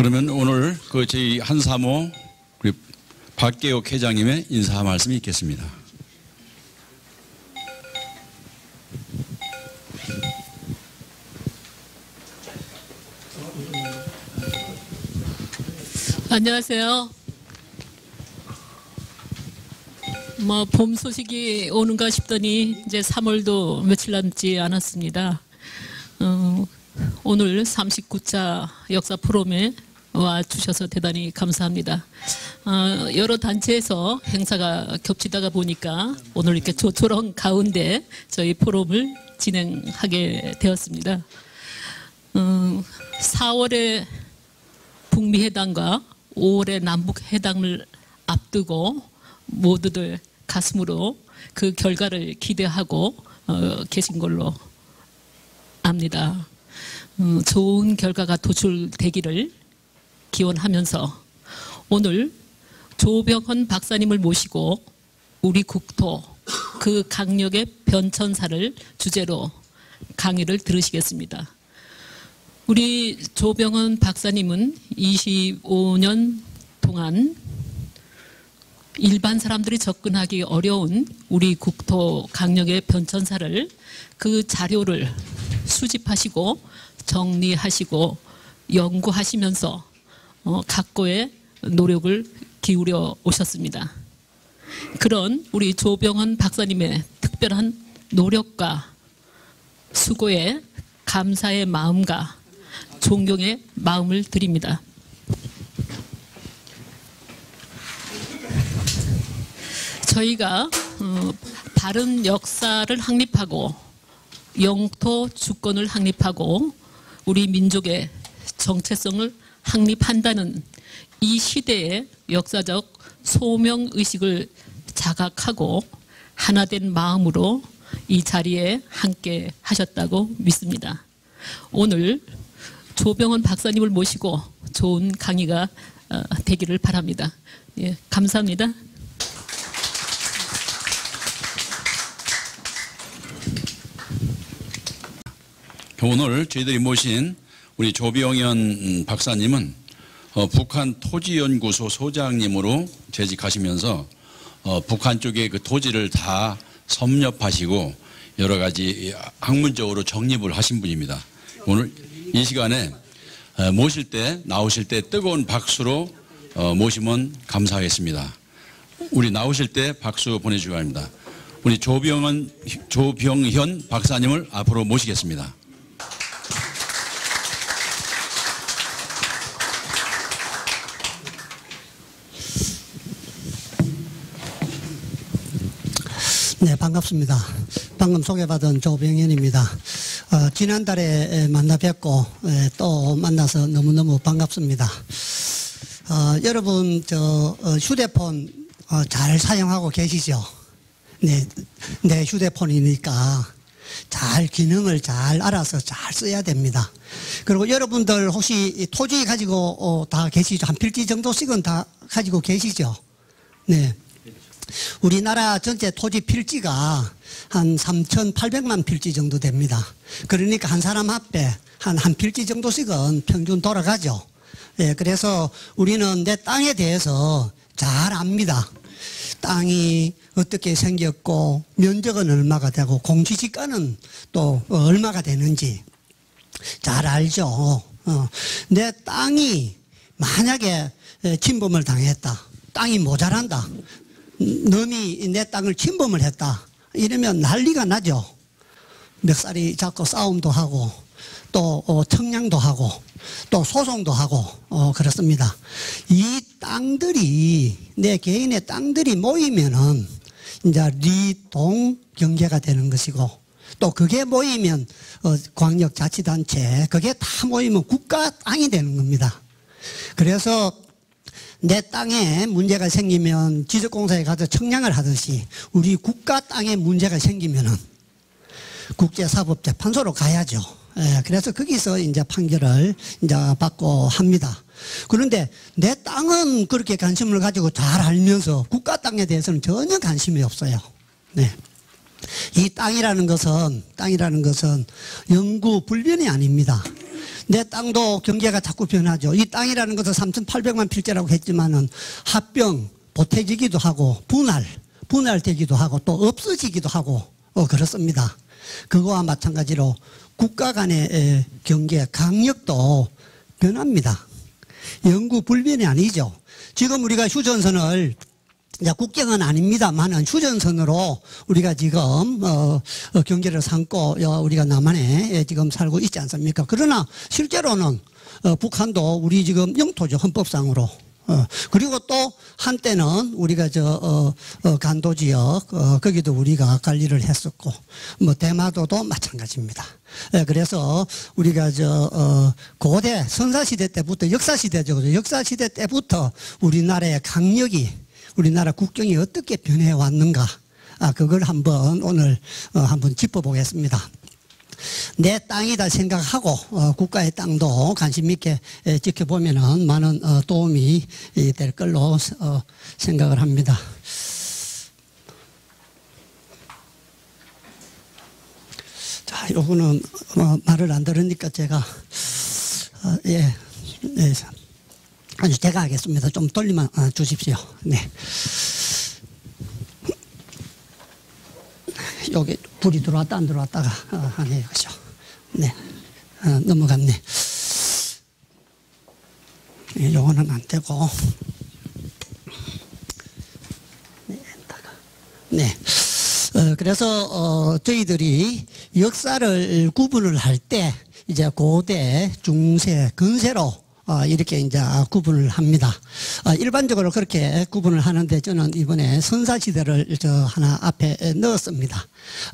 그러면 오늘 그 저희 한사모 우리 박계옥 회장님의 인사 말씀이 있겠습니다. 안녕하세요. 뭐 봄 소식이 오는가 싶더니 이제 3월도 며칠 남지 않았습니다. 어, 오늘 39차 역사 포럼에 와 주셔서 대단히 감사합니다. 어, 여러 단체에서 행사가 겹치다가 보니까 오늘 이렇게 조촐한 가운데 저희 포럼을 진행하게 되었습니다. 어, 4월에 북미 회담과 5월에 남북 회담을 앞두고 모두들 가슴으로 그 결과를 기대하고 어, 계신 걸로 압니다. 음, 좋은 결과가 도출되기를 기원하면서 오늘 조병헌 박사님을 모시고 우리 국토 그 강력의 변천사를 주제로 강의를 들으시겠습니다. 우리 조병헌 박사님은 25년 동안 일반 사람들이 접근하기 어려운 우리 국토 강력의 변천사를 그 자료를 수집하시고 정리하시고 연구하시면서 어, 각고의 노력을 기울여 오셨습니다. 그런 우리 조병헌 박사님의 특별한 노력과 수고에 감사의 마음과 존경의 마음을 드립니다. 저희가 어, 바른 역사를 확립하고 영토 주권을 확립하고 우리 민족의 정체성을 확립한다는 이 시대의 역사적 소명 의식을 자각하고 하나된 마음으로 이 자리에 함께 하셨다고 믿습니다. 오늘 조병헌 박사님을 모시고 좋은 강의가 어, 되기를 바랍니다. 예, 감사합니다. 오늘 저희들이 모신 우리 조병현 박사님은 어, 북한 토지연구소 소장님으로 재직하시면서 어, 북한 쪽에 그 토지를 다 섭렵하시고 여러 가지 학문적으로 정립을 하신 분입니다. 오늘 이 시간에 어, 모실 때 나오실 때 뜨거운 박수로 어, 모시면 감사하겠습니다. 우리 나오실 때 박수 보내주기 바랍니다. 우리 조병현, 조병현 박사님을 앞으로 모시겠습니다. 네, 반갑습니다. 방금 소개받은 조병현입니다. 어, 지난달에 만나 뵙고 에, 또 만나서 너무너무 반갑습니다. 어, 여러분, 저, 어, 휴대폰 어, 잘 사용하고 계시죠? 네, 내 휴대폰이니까 잘 기능을 잘 알아서 잘 써야 됩니다. 그리고 여러분들 혹시 토지 가지고 어, 다 계시죠? 한 필지 정도씩은 다 가지고 계시죠? 네. 우리나라 전체 토지 필지가 한 3,800만 필지 정도 됩니다. 그러니까 한 사람 앞에 한 한 필지 정도씩은 평균 돌아가죠. 예, 그래서 우리는 내 땅에 대해서 잘 압니다. 땅이 어떻게 생겼고 면적은 얼마가 되고 공시지가는 또 얼마가 되는지 잘 알죠. 어, 내 땅이 만약에 침범을 당했다. 땅이 모자란다. 놈이 내 땅을 침범을 했다. 이러면 난리가 나죠. 멱살이 잡고 싸움도 하고 또 어, 청량도 하고 또 소송도 하고 어, 그렇습니다. 이 땅들이 내 개인의 땅들이 모이면은 이제 리동 경제가 되는 것이고 또 그게 모이면 어, 광역자치단체 그게 다 모이면 국가 땅이 되는 겁니다. 그래서 내 땅에 문제가 생기면 지적공사에 가서 청량을 하듯이 우리 국가 땅에 문제가 생기면은 국제사법재판소로 가야죠. 예, 그래서 거기서 이제 판결을 이제 받고 합니다. 그런데 내 땅은 그렇게 관심을 가지고 잘 알면서 국가 땅에 대해서는 전혀 관심이 없어요. 네. 이 땅이라는 것은 땅이라는 것은 영구 불변이 아닙니다. 내 땅도 경계가 자꾸 변하죠. 이 땅이라는 것은 3,800만 필지라고 했지만은 합병, 보태지기도 하고 분할, 분할되기도 하고 또 없어지기도 하고 어, 그렇습니다. 그거와 마찬가지로 국가 간의 에, 경계, 강력도 변합니다. 영구 불변이 아니죠. 지금 우리가 휴전선을 이제 국경은 아닙니다만은 휴전선으로 우리가 지금 어, 어, 경계를 삼고 어, 우리가 남한에 예, 지금 살고 있지 않습니까? 그러나 실제로는 어, 북한도 우리 지금 영토죠 헌법상으로. 어, 그리고 또 한때는 우리가 저 어, 어, 간도 지역 어, 거기도 우리가 관리를 했었고 뭐 대마도도 마찬가지입니다. 예, 그래서 우리가 저 어, 고대 선사 시대 때부터 역사 시대죠. 역사 시대 때부터 우리나라의 강력이 우리나라 국경이 어떻게 변해 왔는가 아, 그걸 한번 오늘 어, 한번 짚어보겠습니다. 내 땅이다 생각하고 어, 국가의 땅도 관심 있게 에, 지켜보면은 많은 어, 도움이 이, 될 걸로 어, 생각을 합니다. 자, 요거는 어, 말을 안 들으니까 제가 어, 예, 예, 아니 제가 하겠습니다. 좀 돌리만 어, 주십시오. 네. 여기 불이 들어왔다 안 들어왔다가 어, 하네요. 그죠? 네. 어, 넘어갔네. 예, 요거는 안 되고. 네. 네. 어, 그래서 어, 저희들이 역사를 구분을 할 때 이제 고대, 중세, 근세로 어, 이렇게 이제 구분을 합니다. 어, 일반적으로 그렇게 구분을 하는데 저는 이번에 선사시대를 저 하나 앞에 넣었습니다.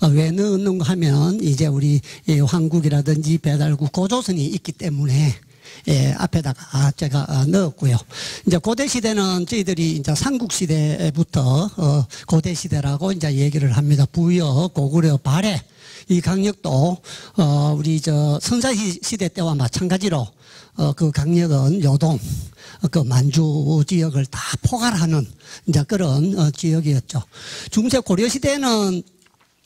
어, 왜 넣었는가 하면 이제 우리 이 황국이라든지 배달국 고조선이 있기 때문에 예, 앞에다가 제가 어, 넣었고요. 이제 고대 시대는 저희들이 이제 삼국 시대부터 어, 고대 시대라고 이제 얘기를 합니다. 부여, 고구려, 발해 이 강력도 어, 우리 저 선사 시대 때와 마찬가지로 어, 그 강력은 요동, 어, 그 만주 지역을 다 포괄하는 이제 그런 어, 지역이었죠. 중세 고려 시대는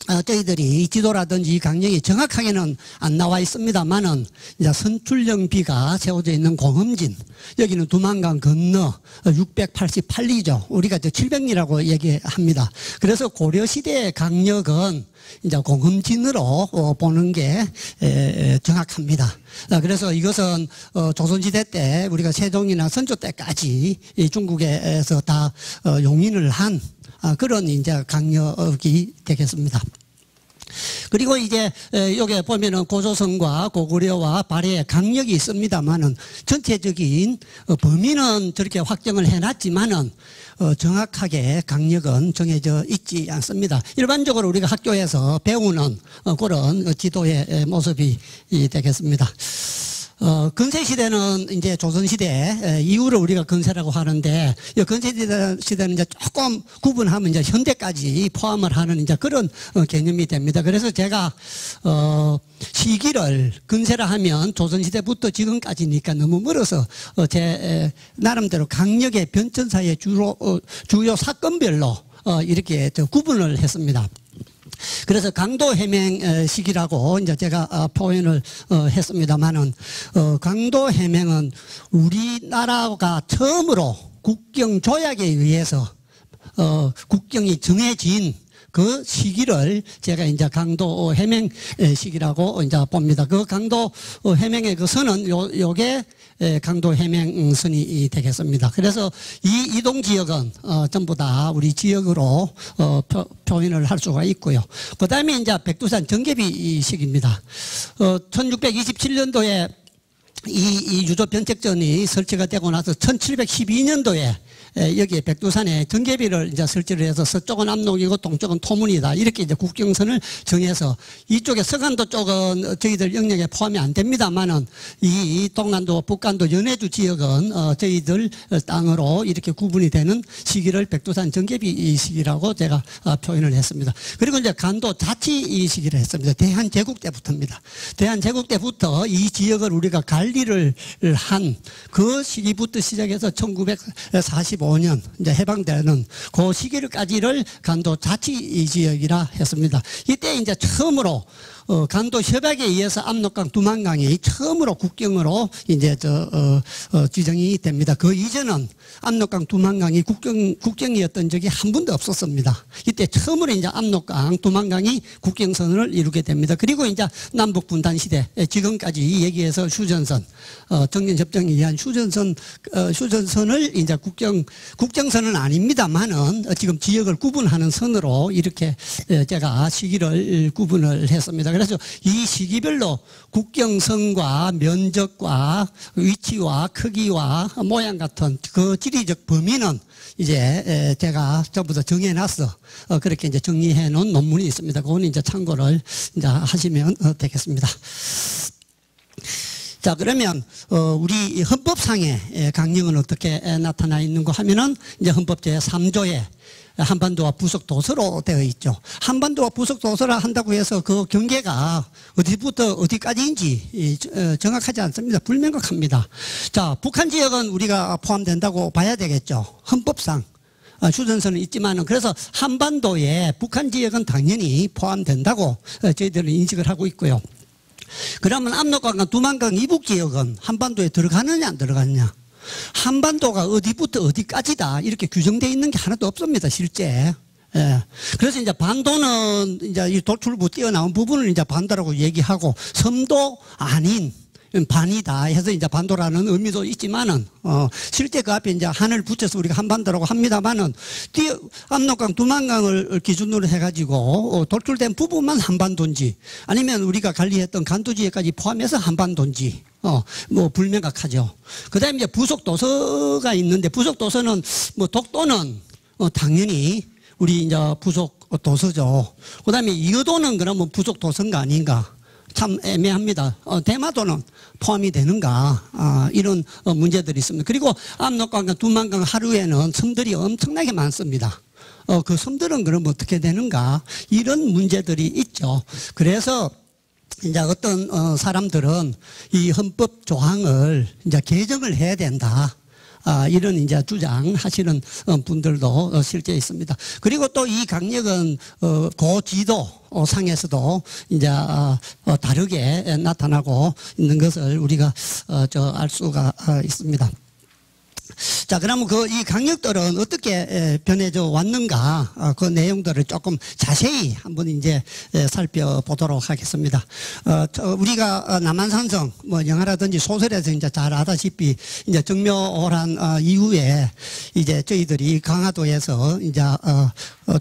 어, 저희들이 지도라든지 강령이 정확하게는 안 나와 있습니다만은 이제 선출령비가 세워져 있는 공험진 여기는 두만강 건너 688리죠. 우리가 저 700리라고 얘기합니다. 그래서 고려 시대의 강력은 이제 공험진으로 어, 보는 게 에, 정확합니다. 아, 그래서 이것은 어, 조선시대 때 우리가 세종이나 선조 때까지 이 중국에서 다 어, 용인을 한 아, 그런 이제 강력이 되겠습니다. 그리고 이제 여기 보면은 고조선과 고구려와 발해의 강력이 있습니다만은 전체적인 어, 범위는 저렇게 확정을 해놨지만은 어, 정확하게 강력은 정해져 있지 않습니다. 일반적으로 우리가 학교에서 배우는 어, 그런 지도의 모습이 되겠습니다. 어, 근세 시대는 이제 조선 시대 이후를 우리가 근세라고 하는데 이 근세 시대는 이제 조금 구분하면 이제 현대까지 포함을 하는 이제 그런 어, 개념이 됩니다. 그래서 제가 어, 시기를 근세라 하면 조선 시대부터 지금까지니까 너무 멀어서 어, 제 나름대로 강력의 변천사의 주로 어, 주요 사건별로 어, 이렇게 구분을 했습니다. 그래서 강도 해맹 시기라고 이제 제가 어, 표현을 어, 했습니다만은 어, 강도 해맹은 우리나라가 처음으로 국경 조약에 의해서 국경이 정해진 그 시기를 제가 이제 강도 해맹 시기라고 이제 봅니다. 그 강도 해맹의 그 선은 요, 요게 강도 해맹선이 되겠습니다. 그래서 이 이동 지역은 어, 전부 다 우리 지역으로 어, 표, 표현을 할 수가 있고요. 그 다음에 이제 백두산 전개비 시기입니다. 어, 1627년도에 이, 이 유조 변책전이 설치가 되고 나서 1712년도에 여기에 백두산에 전개비를 이제 설치를 해서 서쪽은 압록이고 동쪽은 토문이다. 이렇게 이제 국경선을 정해서 이쪽에 서간도 쪽은 저희들 영역에 포함이 안 됩니다만은 이 동간도 북간도 연해주 지역은 어 저희들 땅으로 이렇게 구분이 되는 시기를 백두산 전개비 시기라고 제가 어 표현을 했습니다. 그리고 이제 간도 자치 시기를 했습니다. 대한제국 때부터입니다. 대한제국 때부터 이 지역을 우리가 관리를 한 그 시기부터 시작해서 1940 1945년 이제 해방되는 그 시기까지를 간도 자치 지역이라 했습니다. 이때 이제 처음으로 어, 간도 협약에 의해서 압록강 두만강이 처음으로 국경으로 이제 저 어, 어, 지정이 됩니다. 그 이전은 압록강 두만강이 국경 국경이었던 적이 한 번도 없었습니다. 이때 처음으로 이제 압록강 두만강이 국경선을 이루게 됩니다. 그리고 이제 남북 분단 시대 예, 지금까지 얘기해서 휴전선 어, 정전 협정에 의한 휴전선 어, 휴전선을 이제 국경 국경선은 아닙니다만은 어, 지금 지역을 구분하는 선으로 이렇게 예, 제가 시기를 구분을 했습니다. 그래서 이 시기별로 국경선과 면적과 위치와 크기와 모양 같은 그 지리적 범위는 이제 에, 제가 전부 다 정해놨어. 어, 그렇게 이제 정리해 놓은 논문이 있습니다. 그거는 이제 참고를 이제 하시면 어, 되겠습니다. 자 그러면 어, 우리 헌법상의 에, 강령은 어떻게 에, 나타나 있는가 하면은 이제 헌법 제 3조에 한반도와 부속 도서로 되어 있죠. 한반도와 부속 도서라 한다고 해서 그 경계가 어디부터 어디까지인지 이, 어, 정확하지 않습니다. 불명확합니다. 자, 북한 지역은 우리가 포함된다고 봐야 되겠죠. 헌법상. 어, 휴전선은 있지만은 그래서 한반도에 북한 지역은 당연히 포함된다고 어, 저희들은 인식을 하고 있고요. 그러면 압록강과 두만강 이북 지역은 한반도에 들어가느냐 안 들어가느냐? 한반도가 어디부터 어디까지다 이렇게 규정되어 있는 게 하나도 없습니다 실제. 예. 그래서 이제 반도는 이제 이 도출부 뛰어나온 부분을 이제 반도라고 얘기하고 섬도 아닌 반이다 해서 이제 반도라는 의미도 있지만은 어 실제 그 앞에 이제 하늘 붙여서 우리가 한반도라고 합니다만은 뛰어 압록강 두만강을 기준으로 해가지고 어 돌출된 부분만 한반도인지 아니면 우리가 관리했던 간도지역까지 포함해서 한반도인지 어, 뭐, 불명확하죠. 그 다음에 이제 부속 도서가 있는데, 부속 도서는, 뭐, 독도는, 어, 당연히, 우리 이제 부속 도서죠. 그 다음에 이어도는 그러면 부속 도서인가 아닌가. 참 애매합니다. 어, 대마도는 포함이 되는가. 아, 이런 어, 문제들이 있습니다. 그리고 압록강과 두만강 하루에는 섬들이 엄청나게 많습니다. 어, 그 섬들은 그럼 어떻게 되는가. 이런 문제들이 있죠. 그래서 이제 어떤 어, 사람들은 이 헌법 조항을 이제 개정을 해야 된다. 아, 이런 이제 주장하시는 어, 분들도 어, 실제 있습니다. 그리고 또 이 강력은 어, 고지도 어, 상에서도 이제 어, 어, 다르게 나타나고 있는 것을 우리가 어, 저알 수가 어, 있습니다. 자, 그러면 그 이 강력들은 어떻게 에, 변해져 왔는가, 어, 그 내용들을 조금 자세히 한번 이제 에, 살펴보도록 하겠습니다. 어, 저 우리가 어, 남한산성, 뭐 영화라든지 소설에서 이제 잘 아다시피 이제 정묘호란 어, 이후에 이제 저희들이 강화도에서 이제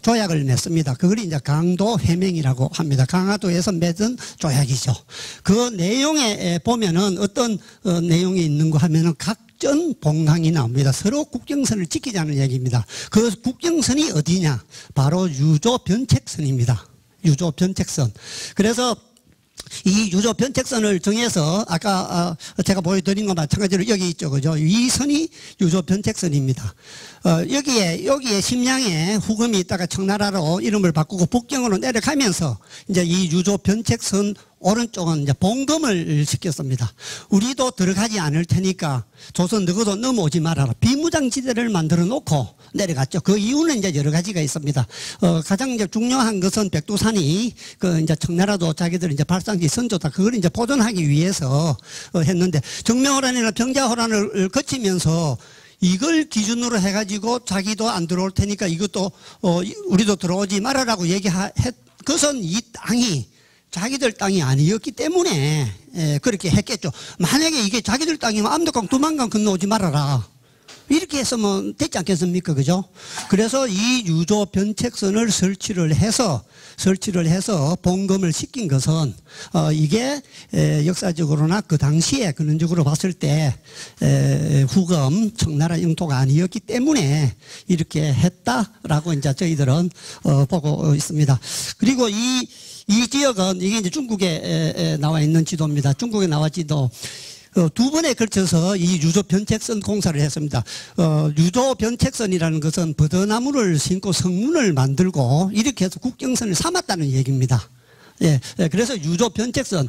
조약을 맺습니다. 그걸 이제 강도 해명이라고 합니다. 강화도에서 맺은 조약이죠. 그 내용에 에, 보면은 어떤 어, 내용이 있는가 하면은 각 작전 봉항이 나옵니다. 서로 국경선을 지키자는 얘기입니다. 그 국경선이 어디냐? 바로 유조 변책선입니다. 유조 변책선. 그래서 이 유조 변책선을 정해서 아까 어, 제가 보여드린 것 마찬가지로 여기 있죠, 그죠? 이 선이 유조 변책선입니다. 어, 여기에 여기에 심양에 후금이 있다가 청나라로 이름을 바꾸고 북경으로 내려가면서 이제 이 유조 변책선 오른쪽은 이제 봉금을 시켰습니다. 우리도 들어가지 않을 테니까 조선 너희도 넘어오지 말아라. 비무장지대를 만들어 놓고 내려갔죠. 그 이유는 이제 여러 가지가 있습니다. 어, 가장 이제 중요한 것은 백두산이 그 이제 청나라도 자기들 이제 발상지 선조다. 그걸 이제 보존하기 위해서 어, 했는데 정명호란이나 병자호란을 거치면서 이걸 기준으로 해가지고 자기도 안 들어올 테니까 이것도 어, 우리도 들어오지 말아라고 얘기했. 그것은 이 땅이 자기들 땅이 아니었기 때문에 예, 그렇게 했겠죠. 만약에 이게 자기들 땅이면 암덕강 두만강 건너오지 말아라. 이렇게 했으면 됐지 않겠습니까? 그죠? 그래서 이 유조 변책선을 설치를 해서 설치를 해서 봉금을 시킨 것은 어, 이게 에, 역사적으로나 그 당시에 근원적으로 봤을 때 에, 후금 청나라 영토가 아니었기 때문에 이렇게 했다라고 이제 저희들은 어, 보고 있습니다. 그리고 이 이 지역은 이게 이제 중국에 나와 있는 지도입니다. 중국에 나와 지도. 어, 두 번에 걸쳐서 이 유조 변책선 공사를 했습니다. 어, 유조 변책선이라는 것은 버드나무를 심고 성문을 만들고 이렇게 해서 국경선을 삼았다는 얘기입니다. 예, 예, 그래서 유조 변책선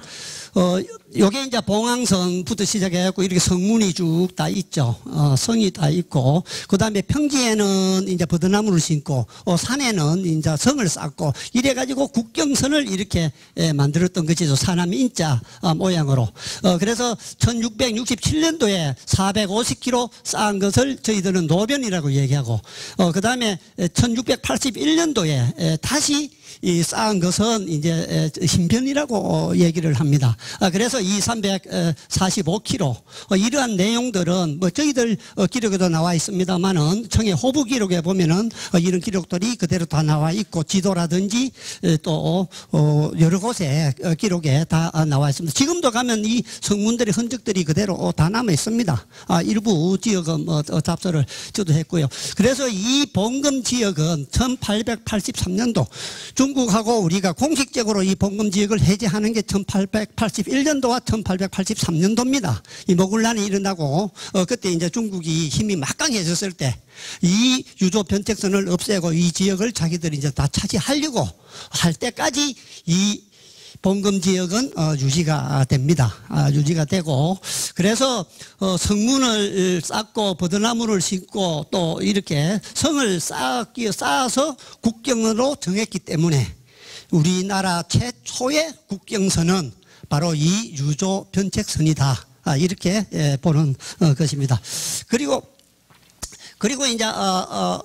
어, 요게 이제 봉황성부터 시작해갖고 이렇게 성문이 쭉 다 있죠. 어, 성이 다 있고, 그 다음에 평지에는 이제 버드나무를 심고, 어, 산에는 이제 성을 쌓고, 이래가지고 국경선을 이렇게 예, 만들었던 것이죠. 사남 인자 어, 모양으로. 어, 그래서 1667년도에 450km 쌓은 것을 저희들은 노변이라고 얘기하고, 어, 그 다음에 1681년도에 다시 이 쌓은 것은 이제 에, 신변이라고 어, 얘기를 합니다. 아, 그래서 이 345km 어, 이러한 내용들은 뭐 저희들 어, 기록에도 나와 있습니다만은 청해 호부 기록에 보면은 어, 이런 기록들이 그대로 다 나와 있고 지도라든지 에, 또 어, 여러 곳에 어, 기록에 다 아, 나와 있습니다. 지금도 가면 이 성문들의 흔적들이 그대로 어, 다 남아 있습니다. 아, 일부 지역은 뭐 어, 답서를 저도 했고요. 그래서 이 봉금 지역은 1883년도 중국하고 우리가 공식적으로 이 봉금 지역을 해제하는 게 1881년도와 1883년도입니다. 이 모굴란이 일어나고 어, 그때 이제 중국이 힘이 막강해졌을 때 이 유조 변책선을 없애고 이 지역을 자기들이 이제 다 차지하려고 할 때까지 이 봉금 지역은 어, 유지가 됩니다. 아, 유지가 되고 그래서 어, 성문을 쌓고 버드나무를 심고 또 이렇게 성을 쌓기 쌓아서 국경으로 정했기 때문에 우리나라 최초의 국경선은 바로 이 유조 변책선이다. 아, 이렇게 예, 보는 어, 것입니다. 그리고 그리고 이제 어,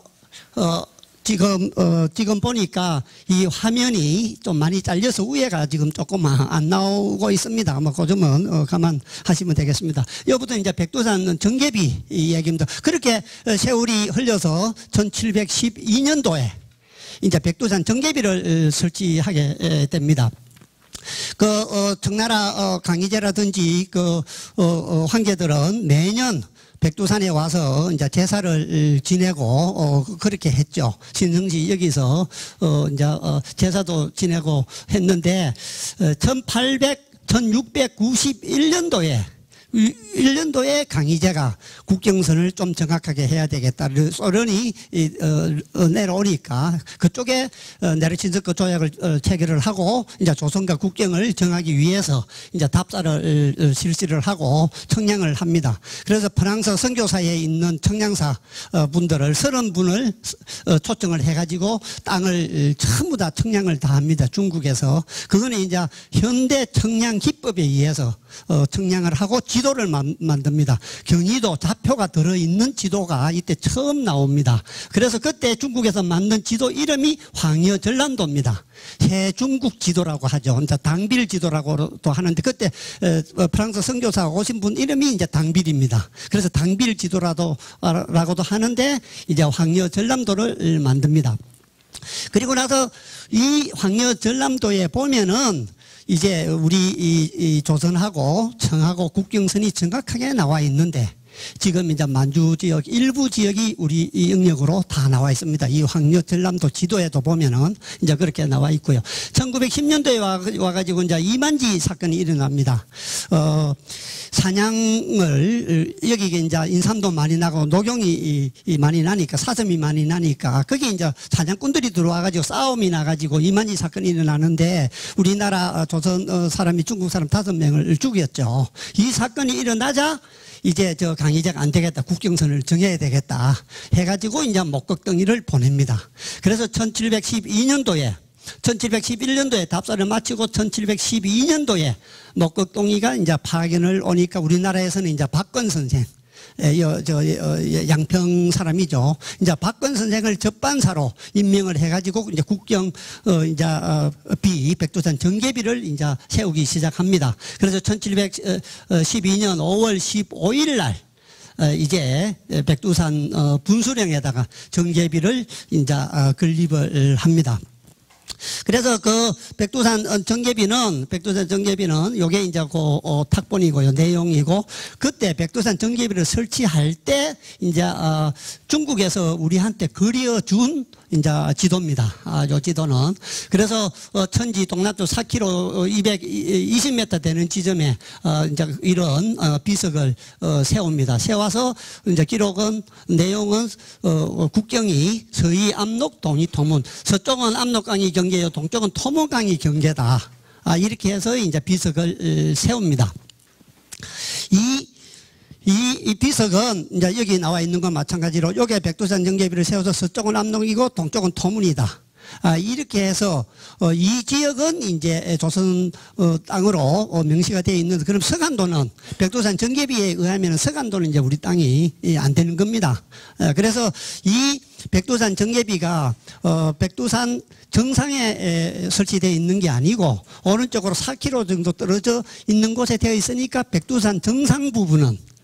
어, 어, 지금 어, 지금 보니까 이 화면이 좀 많이 잘려서 위에가 지금 조금 안 나오고 있습니다. 뭐그 점은 어, 감안하시면 되겠습니다. 여부터 이제 백두산 정계비 이 얘기입니다. 그렇게 어, 세월이 흘려서 1712년도에 이제 백두산 정계비를 어, 설치하게 에, 됩니다. 그 어, 청나라 어, 강희제라든지 그 어, 어, 황제들은 매년 백두산에 와서 이제 제사를 지내고 어, 그렇게 했죠. 신성시 여기서 어, 이제 어, 제사도 지내고 했는데 어, 1800 1691년도에 1년도에 강희제가 국경선을 좀 정확하게 해야 되겠다. 소련이 이, 어, 어, 내려오니까 그쪽에 어, 내르친스크 조약을 어, 체결을 하고 이제 조선과 국경을 정하기 위해서 이제 답사를 어, 실시를 하고 청량을 합니다. 그래서 프랑스 선교사에 있는 청량사 어, 분들을 서른 분을 어, 초청을 해가지고 땅을 전부 다 청량을 다 합니다. 중국에서 그거는 이제 현대 청량 기법에 의해서 어, 청량을 하고 지도를 만, 만듭니다. 경의도 좌표가 들어있는 지도가 이때 처음 나옵니다. 그래서 그때 중국에서 만든 지도 이름이 황여 전람도입니다. 해중국 지도라고 하죠. 이제 당빌 지도라고도 하는데 그때 어, 프랑스 선교사 오신 분 이름이 이제 당빌입니다. 그래서 당빌 지도라도 라고도 하는데 이제 황여 전람도를 만듭니다. 그리고 나서 이 황여 전람도에 보면은 이제 우리 이, 이 조선하고 청하고 국경선이 정확하게 나와 있는데 지금 이제 만주 지역 일부 지역이 우리 이 영역으로 다 나와 있습니다. 이 황려 전남도 지도에도 보면은 이제 그렇게 나와 있고요. 1910년도에 와, 와가지고 이제 이만지 사건이 일어납니다. 어, 사냥을 여기 이제 인삼도 많이 나고 녹용이 많이 나니까 사슴이 많이 나니까 거기 이제 사냥꾼들이 들어와가지고 싸움이 나가지고 이만지 사건이 일어나는데 우리나라 조선 어, 사람이 중국 사람 다섯 명을 죽였죠. 이 사건이 일어나자 이제 저 강의제가 안 되겠다. 국경선을 정해야 되겠다. 해가지고 이제 목극덩이를 보냅니다. 그래서 1712년도에 1711년도에 답사를 마치고 1712년도에 목극동이가 이제 파견을 오니까 우리나라에서는 이제 박건 선생 에, 여, 저, 어, 양평 사람이죠. 이제 박건 선생을 접반사로 임명을 해가지고 이제 국경, 어, 이제, 어, 비, 백두산 정계비를 이제 세우기 시작합니다. 그래서 1712년 5월 15일 날, 어, 이제 백두산 어, 분수령에다가 정계비를 이제 어, 건립을 합니다. 그래서 그 백두산 정계비는 백두산 정계비는 요게 이제 그 어, 탁본이고요. 내용이고 그때 백두산 정계비를 설치할 때 이제 어, 중국에서 우리한테 그려준 이제 지도입니다. 아, 요 지도는 그래서 어, 천지 동남쪽 4km 220m 되는 지점에 어, 이제 이런 어, 비석을 어, 세웁니다. 세워서 이제 기록은 내용은 어, 국경이 서해 압록 동이 토문 서쪽은 압록강이 경계요 동쪽은 토문강이 경계다. 아, 이렇게 해서 이제 비석을 세웁니다. 이, 이, 이 비석은 이제 여기 나와 있는 건 마찬가지로 여기에 백두산 정제비를 세워서 서쪽은 압록이고 동쪽은 토문이다. 아, 이렇게 해서 어, 이 지역은 이제 조선 어, 땅으로 어, 명시가 되어 있는 그럼 서간도는 백두산 정계비에 의하면 서간도는 이제 우리 땅이 예, 안 되는 겁니다. 예, 그래서 이 백두산 정계비가 어, 백두산 정상에 에, 설치되어 있는 게 아니고 오른쪽으로 4km 정도 떨어져 있는 곳에 되어 있으니까 백두산 정상 부분은 에,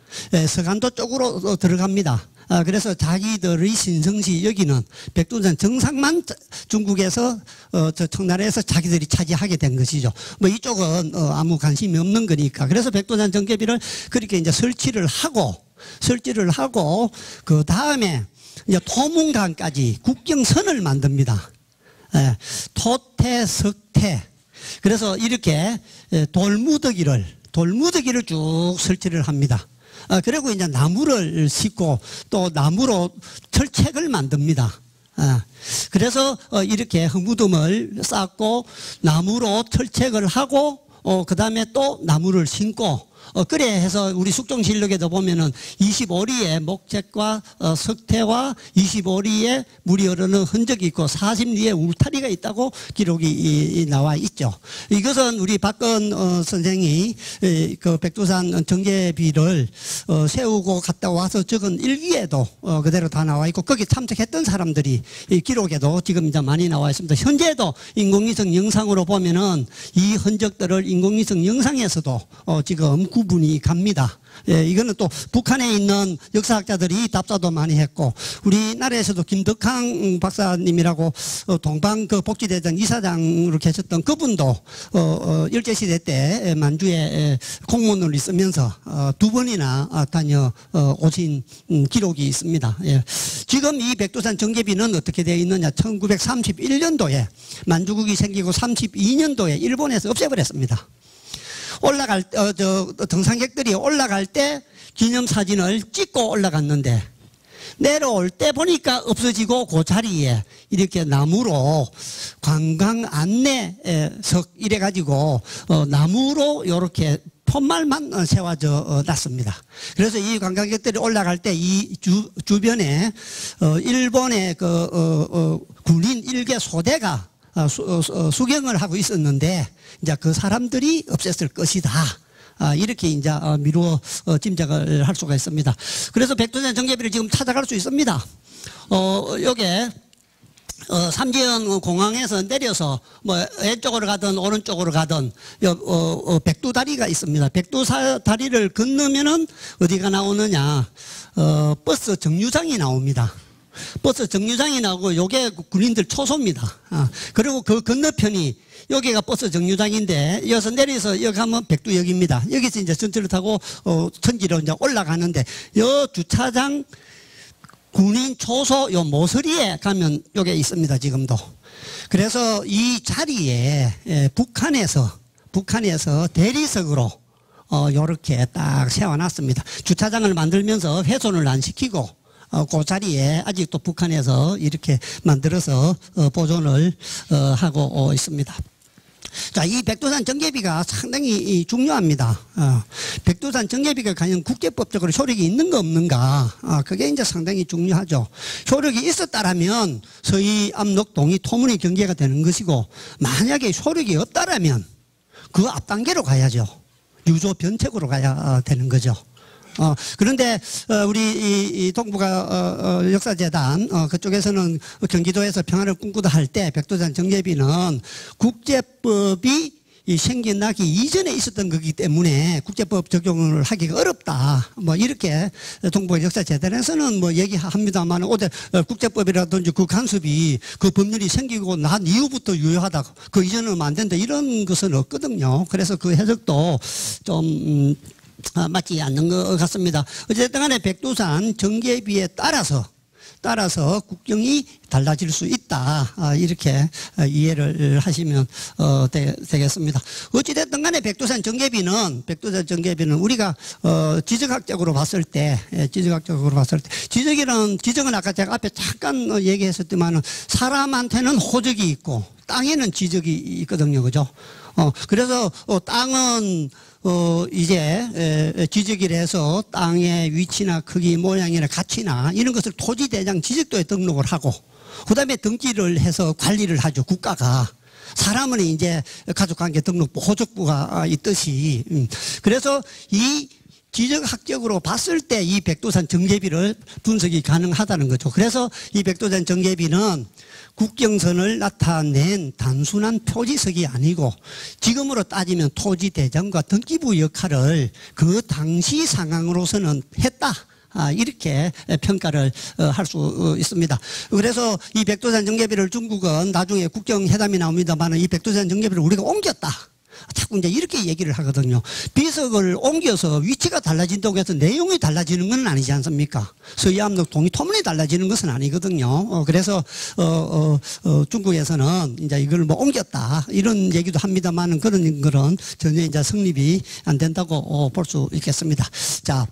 서간도 쪽으로 어, 들어갑니다. 아, 그래서 자기들의 신성시 여기는 백두산 정상만 자- 중국에서 어, 저 청나라에서 자기들이 차지하게 된 것이죠. 뭐 이쪽은 어, 아무 관심이 없는 거니까. 그래서 백두산 정계비를 그렇게 이제 설치를 하고 설치를 하고 그 다음에 이제 토문강까지 국경선을 만듭니다. 예, 토태, 석태. 그래서 이렇게 예, 돌무더기를, 돌무더기를 쭉 설치를 합니다. 아, 그리고 이제 나무를 심고 또 나무로 철책을 만듭니다. 아, 그래서 어, 이렇게 흙무덤을 쌓고 나무로 철책을 하고 어, 그 다음에 또 나무를 심고 어, 그래 해서 우리 숙종실록에도 보면은 25리에 목책과 어, 석태와 25리에 물이 흐르는 흔적이 있고 40리에 울타리가 있다고 기록이 이- 이 나와 있죠. 이것은 우리 박근 어, 선생이 에, 그 백두산 정계비를 어, 세우고 갔다 와서 적은 일기에도 어, 그대로 다 나와 있고 거기 참석했던 사람들이 이 기록에도 지금 이제 많이 나와 있습니다. 현재도 인공위성 영상으로 보면은 이 흔적들을 인공위성 영상에서도 어, 지금 구분이 갑니다. 예, 이거는 또 북한에 있는 역사학자들이 답사도 많이 했고 우리나라에서도 김덕항 박사님이라고 어, 동방 그 복지대전 이사장으로 계셨던 그분도 어, 어, 일제 시대 때 만주에 에, 공문을 있으면서 어, 두 번이나 아, 다녀 어, 오신 음, 기록이 있습니다. 예. 지금 이 백두산 정계비는 어떻게 되어 있느냐 1931년도에 만주국이 생기고 32년도에 일본에서 없애버렸습니다. 올라갈 때, 어, 저 등산객들이 올라갈 때 기념 사진을 찍고 올라갔는데 내려올 때 보니까 없어지고 그 자리에 이렇게 나무로 관광 안내석 이래 가지고 어, 나무로 이렇게 폿말만 어, 세워져 어, 놨습니다. 그래서 이 관광객들이 올라갈 때 이 주변에 어, 일본의 그 어, 어, 군인 일개 소대가 어, 수, 어, 수- 어, 수경을 하고 있었는데 이제 그 사람들이 없앴을 것이다. 아, 이렇게 이제 어, 미루어 어, 짐작을 할 수가 있습니다. 그래서 백두산 정계비를 지금 찾아갈 수 있습니다. 어, 요게 어, 삼지연 공항에서 내려서 뭐 왼쪽으로 가든 오른쪽으로 가든 여, 어, 어, 백두다리가 있습니다. 백두다리를 건너면은 어디가 나오느냐? 어, 버스 정류장이 나옵니다. 버스 정류장이 나오고 요게 군인들 초소입니다. 아, 그리고 그 건너편이 여기가 버스 정류장인데 여기서 내려서 여기 가면 백두역입니다. 여기서 이제 전철을 타고 어, 천지로 이제 올라가는데 여 주차장 군인 초소 요 모서리에 가면 요게 있습니다 지금도 그래서 이 자리에 예, 북한에서 북한에서 대리석으로 어 요렇게 딱 세워놨습니다 주차장을 만들면서 훼손을 안 시키고 어, 그 자리에 아직도 북한에서 이렇게 만들어서 어, 보존을 어, 하고 어, 있습니다. 자, 이 백두산 정계비가 상당히 이 중요합니다. 어, 백두산 정계비가 과연 국제법적으로 효력이 있는 거 없는가? 아, 그게 이제 상당히 중요하죠. 효력이 있었다라면 서희 압록 동이 토문의 경계가 되는 것이고 만약에 효력이 없다라면 그 앞단계로 가야죠. 유조 변책으로 가야 어, 되는 거죠. 어, 그런데, 어, 우리, 이, 이 동북아, 어, 어, 역사재단, 어, 그쪽에서는 경기도에서 평화를 꿈꾸다 할 때 백두산 정계비는 국제법이 이 생겨나기 이전에 있었던 거기 때문에 국제법 적용을 하기가 어렵다. 뭐 이렇게 동북아 역사재단에서는 뭐 얘기합니다만 어제 어, 국제법이라든지 그 간섭이 그 법률이 생기고 난 이후부터 유효하다. 그 이전은 안 된다. 이런 것은 없거든요. 그래서 그 해석도 좀 음, 아, 맞지 않는 것 같습니다. 어쨌든 간에 백두산 정계비에 따라서 따라서 국경이 달라질 수 있다. 아, 이렇게 어, 이해를 하시면 어, 되, 겠습니다 어찌됐든 간에 백두산 정계비는 백두산 정계비는 우리가 어, 지적학적으로 봤을 때 예, 지적학적으로 봤을 때 지적이란 지적은 아까 제가 앞에 잠깐 어, 얘기했었지만은 사람한테는 호적이 있고 땅에는 지적이 있거든요. 그죠? 어, 그래서 어, 땅은 어, 이제 에, 에, 지적을 해서 땅의 위치나 크기, 모양이나 가치나 이런 것을 토지대장 지적도에 등록을 하고 그 다음에 등기를 해서 관리를 하죠, 국가가. 사람은 이제 가족관계 등록부, 호적부가 있듯이. 음. 그래서 이 지적학적으로 봤을 때 이 백두산 정계비를 분석이 가능하다는 거죠. 그래서 이 백두산 정계비는 국경선을 나타낸 단순한 표지석이 아니고 지금으로 따지면 토지 대장과 등기부 역할을 그 당시 상황으로서는 했다. 아, 이렇게 평가를 어, 할수 있습니다. 그래서 이 백두산 정계비를 중국은 나중에 국경회담이 나옵니다만 이 백두산 정계비를 우리가 옮겼다. 자꾸 이제 이렇게 얘기를 하거든요. 비석을 옮겨서 위치가 달라진다고 해서 내용이 달라지는 건 아니지 않습니까? 서해암록 동이 토문이 달라지는 것은 아니거든요. 어, 그래서 어, 어, 어, 중국에서는 이제 이걸 뭐 옮겼다 이런 얘기도 합니다만 그런 거는 전혀 이제 성립이 안 된다고 어, 볼수 있겠습니다. 자.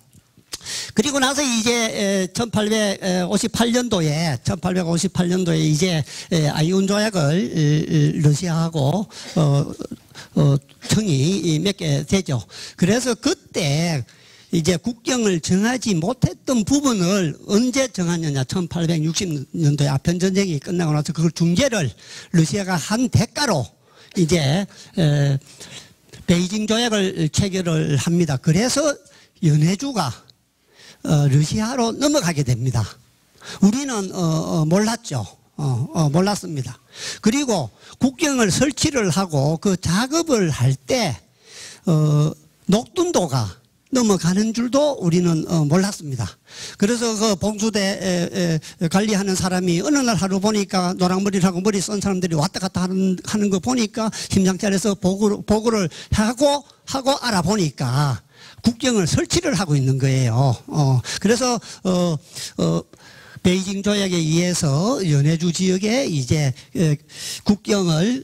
그리고 나서 이제 1858년도에 1858년도에 이제 아이온 조약을 러시아하고 어, 어, 청이 몇 개 되죠. 그래서 그때 이제 국경을 정하지 못했던 부분을 언제 정하느냐. 1860년도에 아편 전쟁이 끝나고 나서 그걸 중재를 러시아가 한 대가로 이제 에, 베이징 조약을 체결을 합니다. 그래서 연해주가 어, 러시아로 넘어가게 됩니다. 우리는 어, 어, 몰랐죠. 어, 어, 몰랐습니다. 그리고 국경을 설치를 하고 그 작업을 할때 어, 녹둔도가 넘어가는 줄도 우리는 어, 몰랐습니다. 그래서 그 봉수대 에, 에, 관리하는 사람이 어느 날 하루 보니까 노랑머리를 하고 머리 쓴 사람들이 왔다 갔다 하는, 하는 거 보니까 심장자리에서 보고를, 보고를 하고 하고 알아보니까 국경을 설치를 하고 있는 거예요. 어, 그래서 어, 어, 베이징 조약에 의해서 연해주 지역에 이제 어, 국경을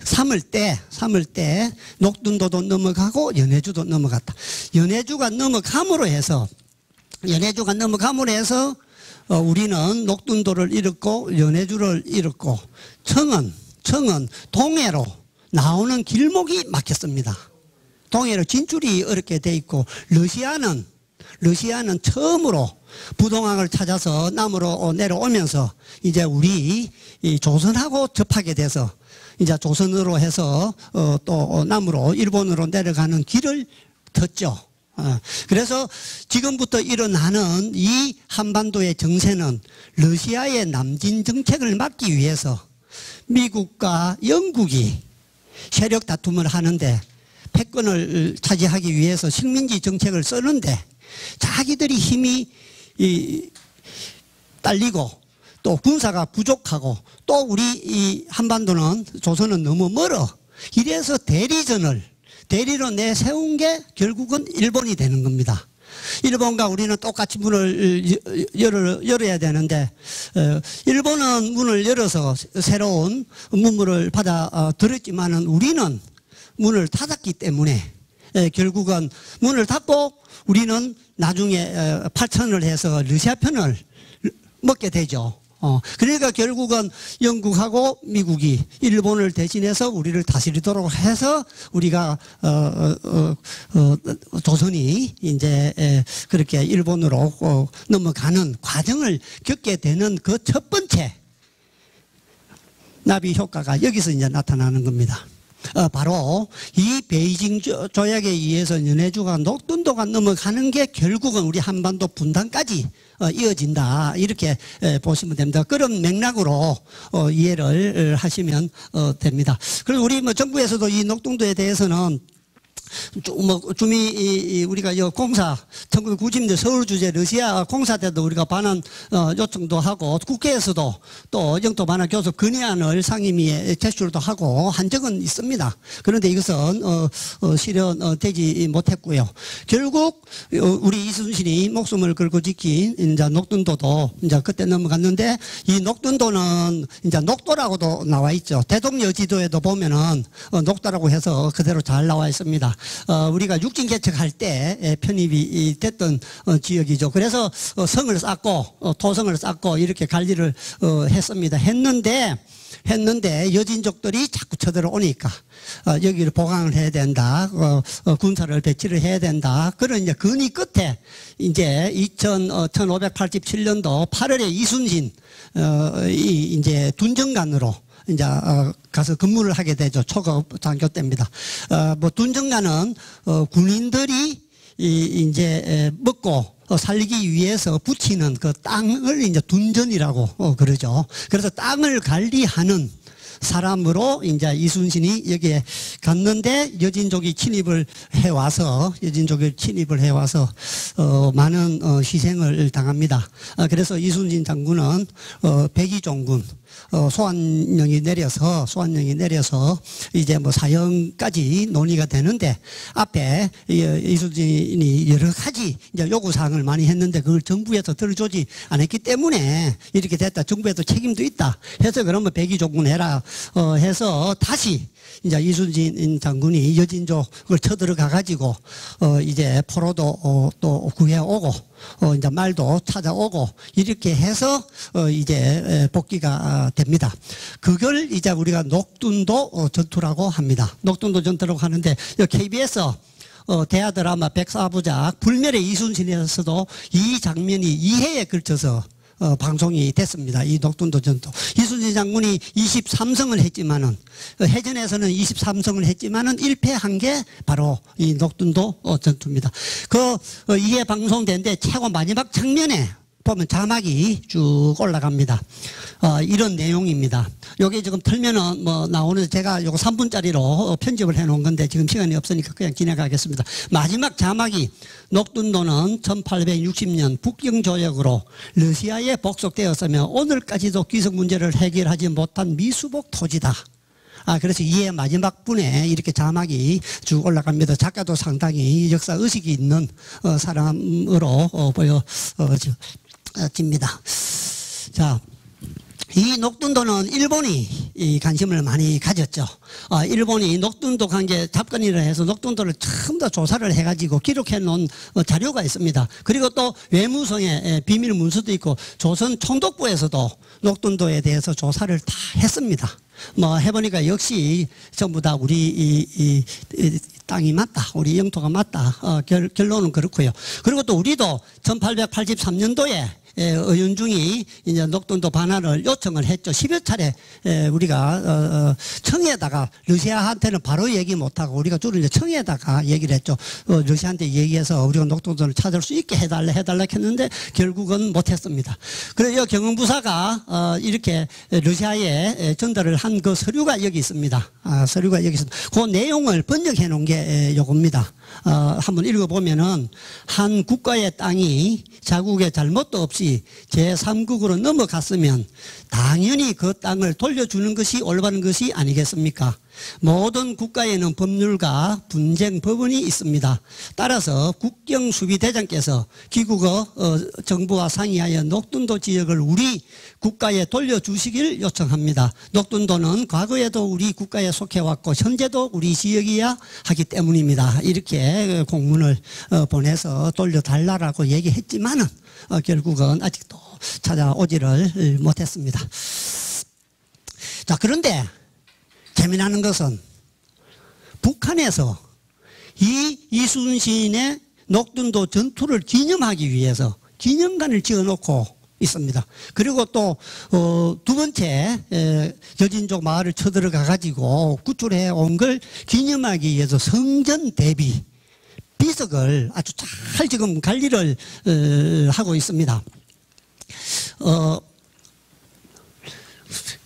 삼을 때, 삼을 때 녹둔도도 넘어가고 연해주도 넘어갔다. 연해주가 넘어감으로 해서 연해주가 넘어감으로 해서 어, 우리는 녹둔도를 잃었고 연해주를 잃었고 청은 청은 동해로 나오는 길목이 막혔습니다. 동해로 진출이 어렵게 돼 있고 러시아는 러시아는 처음으로 부동항을 찾아서 남으로 내려오면서 이제 우리 조선하고 접하게 돼서 이제 조선으로 해서 어, 또 남으로 일본으로 내려가는 길을 텄죠. 어, 그래서 지금부터 일어나는 이 한반도의 정세는 러시아의 남진 정책을 막기 위해서 미국과 영국이 세력 다툼을 하는데 패권을 차지하기 위해서 식민지 정책을 쓰는데 자기들이 힘이 딸리고 또 군사가 부족하고 또 우리 이 한반도는 조선은 너무 멀어 이래서 대리전을 대리로 내세운 게 결국은 일본이 되는 겁니다. 일본과 우리는 똑같이 문을 열어, 열어야 되는데 어, 일본은 문을 열어서 새로운 문물을 받아 어, 우리는 문을 닫았기 때문에 결국은 문을 닫고 우리는 나중에 8천을 해서 러시아 편을 먹게 되죠. 어, 그러니까 결국은 영국하고 미국이 일본을 대신해서 우리를 다스리도록 해서 우리가 어, 어, 어, 어 조선이 이제 에, 그렇게 일본으로 어, 넘어가는 과정을 겪게 되는 그 첫 번째 나비 효과가 여기서 이제 나타나는 겁니다. 어, 바로 이 베이징 조약에 의해서 연해주가 녹둔도가 넘어가는 게 결국은 우리 한반도 분단까지 어, 이어진다 이렇게 에, 보시면 됩니다. 그런 맥락으로 어, 이해를 하시면 어, 됩니다. 그리고 우리 뭐 정부에서도 이 녹둔도에 대해서는 뭐 주미 우리가 여 공사 1990년 서울 주재 러시아 공사 때도 우리가 반환 어, 요청도 하고 국회에서도 또 영도 반환 교섭 건의안을 상임위에 제출도 하고 한 적은 있습니다. 그런데 이것은 어, 어, 실현되지 못했고요. 결국 우리 이순신이 목숨을 걸고 지킨 이제 녹둔도도 이제 그때 넘어갔는데 이 녹둔도는 이제 녹도라고도 나와 있죠. 대동여 지도에도 보면은 녹도라고 해서 그대로 잘 나와 있습니다. 어, 우리가 육진 개척할 때 에, 편입이 됐던 어, 지역이죠. 그래서 어, 성을 쌓고 어, 토성을 쌓고 이렇게 관리를 어, 했습니다. 했는데 했는데 여진족들이 자꾸 쳐들어오니까 어, 여기를 보강을 해야 된다. 어, 어, 군사를 배치를 해야 된다. 그런 이제 건의 끝에 이제 2000, 어, 1587년도 8월에 이순신 어, 이 이제 둔정관으로 이제 어, 가서 근무를 하게 되죠. 초급 장교 때입니다. 어, 뭐 둔정관은 어, 군인들이 이 이제 에, 먹고 어, 살기 위해서 붙이는 그 땅을 이제 둔전이라고 어, 그러죠. 그래서 땅을 관리하는 사람으로 이제 이순신이 여기에 갔는데 여진족이 침입을 해와서 여진족이 침입을 해와서 어, 많은 어, 희생을 당합니다. 어, 그래서 이순신 장군은 어, 백의종군 어, 소환령이 내려서 소환령이 내려서 이제 뭐 사형까지 논의가 되는데 앞에 이- 이순신이 여러 가지 이제 요구 사항을 많이 했는데 그걸 정부에서 들어주지 않았기 때문에 이렇게 됐다. 정부에도 책임도 있다. 해서 그러면 백의종군 해라 어, 해서 다시 이제 이순신 장군이 여진족을 쳐들어가 가지고 어 이제 포로도 어, 또 구해 오고 어 이제 말도 찾아오고 이렇게 해서 어 이제 에, 복귀가 아, 됩니다. 그걸 이제 우리가 녹둔도 어, 전투라고 합니다. 녹둔도 전투라고 하는데 KBS 어, 대하 드라마 백사부작 불멸의 이순신에서도 이 장면이 2회에 걸쳐서 어, 방송이 됐습니다. 이 녹둔도 전투. 이순신 장군이 23승을 했지만은 어, 해전에서는 23승을 했지만은 1패한 게 바로 이 녹둔도 어, 전투입니다. 그 어, 이게 방송된데 최고 마지막 장면에 보면 자막이 쭉 올라갑니다. 어, 이런 내용입니다. 요게 지금 틀면은 뭐 나오는 제가 요거 3분짜리로 편집을 해 놓은 건데 지금 시간이 없으니까 그냥 지나가겠습니다. 마지막 자막이 녹둔도는 1860년 북경조약으로 러시아에 복속되었으며 오늘까지도 귀속 문제를 해결하지 못한 미수복 토지다. 아, 그래서 이해 마지막 분에 이렇게 자막이 쭉 올라갑니다. 작가도 상당히 역사 의식이 있는 어, 사람으로 어, 보여 집니다. 자, 이 녹둔도는 일본이 이 관심을 많이 가졌죠. 어, 일본이 녹둔도 관계 잡건이라 해서 녹둔도를 처음 더 조사를 해가지고 기록해 놓은 어, 자료가 있습니다. 그리고 또 외무성에 에, 비밀 문서도 있고 조선 총독부에서도 녹둔도에 대해서 조사를 다 했습니다. 뭐 해보니까 역시 전부 다 우리 이, 이, 이 땅이 맞다. 우리 영토가 맞다. 어, 결, 결론은 그렇고요. 그리고 또 우리도 1883년도에 에, 의원중이 이제 녹돈도 반환을 요청을 했죠. 10여 차례 에, 우리가 어, 어, 청에다가 러시아한테는 바로 얘기 못하고 우리가 주로 이제 청에다가 얘기를 했죠. 어, 러시아한테 얘기해서 우리가 녹돈도를 찾을 수 있게 해달라 해달라 했는데 결국은 못했습니다. 그래서 경영부사가 어, 이렇게 러시아에 에, 전달을 한 그 서류가 여기 있습니다. 아, 서류가 여기 있습니다. 그 내용을 번역해 놓은 게 에, 요겁니다. 어, 한번 읽어보면은 한 국가의 땅이 자국의 잘못도 없이 제3국으로 넘어갔으면 당연히 그 땅을 돌려주는 것이 올바른 것이 아니겠습니까? 모든 국가에는 법률과 분쟁 법원이 있습니다. 따라서 국경수비대장께서 기국어 어, 정부와 상의하여 녹둔도 지역을 우리 국가에 돌려주시길 요청합니다. 녹둔도는 과거에도 우리 국가에 속해왔고 현재도 우리 지역이야 하기 때문입니다. 이렇게 공문을 어, 보내서 돌려달라고 얘기했지만은 어, 결국은 아직도 찾아오지를 못했습니다. 자 그런데 재미나는 것은 북한에서 이 이순신의 녹둔도 전투를 기념하기 위해서 기념관을 지어놓고 있습니다. 그리고 또, 어, 두 번째, 에, 여진족 마을을 쳐들어가 가지고 구출해 온 걸 기념하기 위해서 성전 대비 비석을 아주 잘 지금 관리를, 어, 하고 있습니다. 어,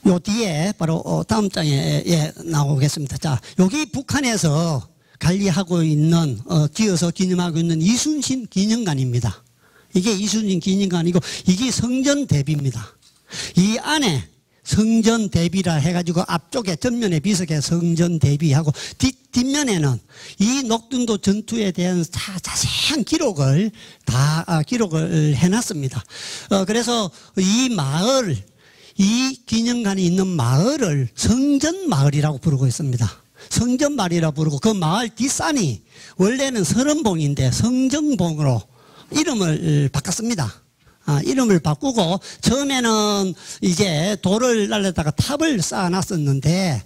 요 뒤에 바로 어, 다음 장에 예, 나오겠습니다. 자, 여기 북한에서 관리하고 있는 어, 지어서 기념하고 있는 이순신 기념관입니다. 이게 이순신 기념관이고 이게 성전 대비입니다. 이 안에 성전 대비라 해가지고 앞쪽에 전면에 비석에 성전 대비하고 뒷, 뒷면에는 이 녹둔도 전투에 대한 자, 자세한 기록을 다 아, 기록을 해놨습니다. 어, 그래서 이 마을 이 기념관이 있는 마을을 성전 마을이라고 부르고 있습니다. 성전말이라 부르고 그 마을 뒷산이 원래는 서른봉인데 성정봉으로 이름을 바꿨습니다. 아, 이름을 바꾸고 처음에는 이제 돌을 날려다가 탑을 쌓아놨었는데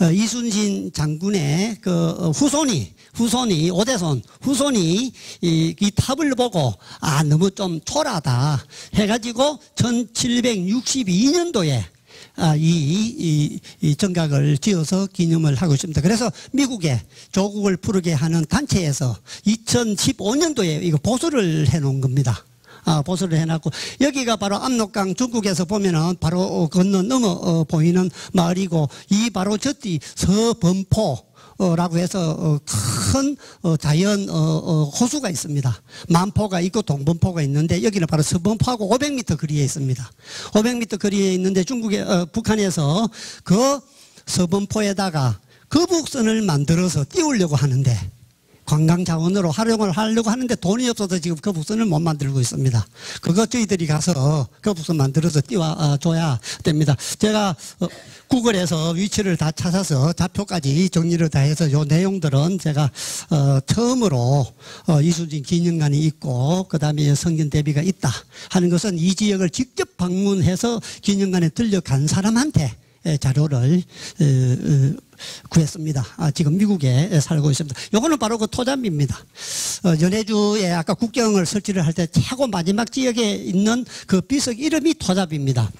어, 이순신 장군의 그 어, 후손이 후손이 오대손 후손이 이, 이 탑을 보고 아 너무 좀 초라하다 해가지고 1762년도에 아, 이, 이, 이 정각을 지어서 기념을 하고 있습니다. 그래서 미국에 조국을 부르게 하는 단체에서 2015년도에 이거 보수를 해놓은 겁니다. 아, 보수를 해놨고 여기가 바로 압록강 중국에서 보면은 바로 어, 건너 넘어 어, 보이는 마을이고 이 바로 저뒤 서범포 라고 해서 어, 큰 어, 자연 어, 어, 호수가 있습니다. 만포가 있고 동범포가 있는데 여기는 바로 서범포하고 500m 거리에 있습니다. 500m 거리에 있는데 중국에 어, 북한에서 그 서범포에다가 거북선을 만들어서 띄우려고 하는데 관광 자원으로 활용을 하려고 하는데 돈이 없어서 지금 그 부선을 못 만들고 있습니다. 그거 저희들이 가서 그 부선 만들어서 띄워 줘야 됩니다. 제가 어, 구글에서 위치를 다 찾아서 좌표까지 정리를 다 해서 요 내용들은 제가 어, 처음으로 어, 이수진 기념관이 있고 그 다음에 성견 대비가 있다 하는 것은 이 지역을 직접 방문해서 기념관에 들려간 사람한테 에, 자료를 어, 어, 구했습니다. 아, 지금 미국에 살고 있습니다. 요거는 바로 그 토잡입니다. 어, 연해주에 아까 국경을 설치를 할 때 최고 마지막 지역에 있는 그 비석 이름이 토잡입니다.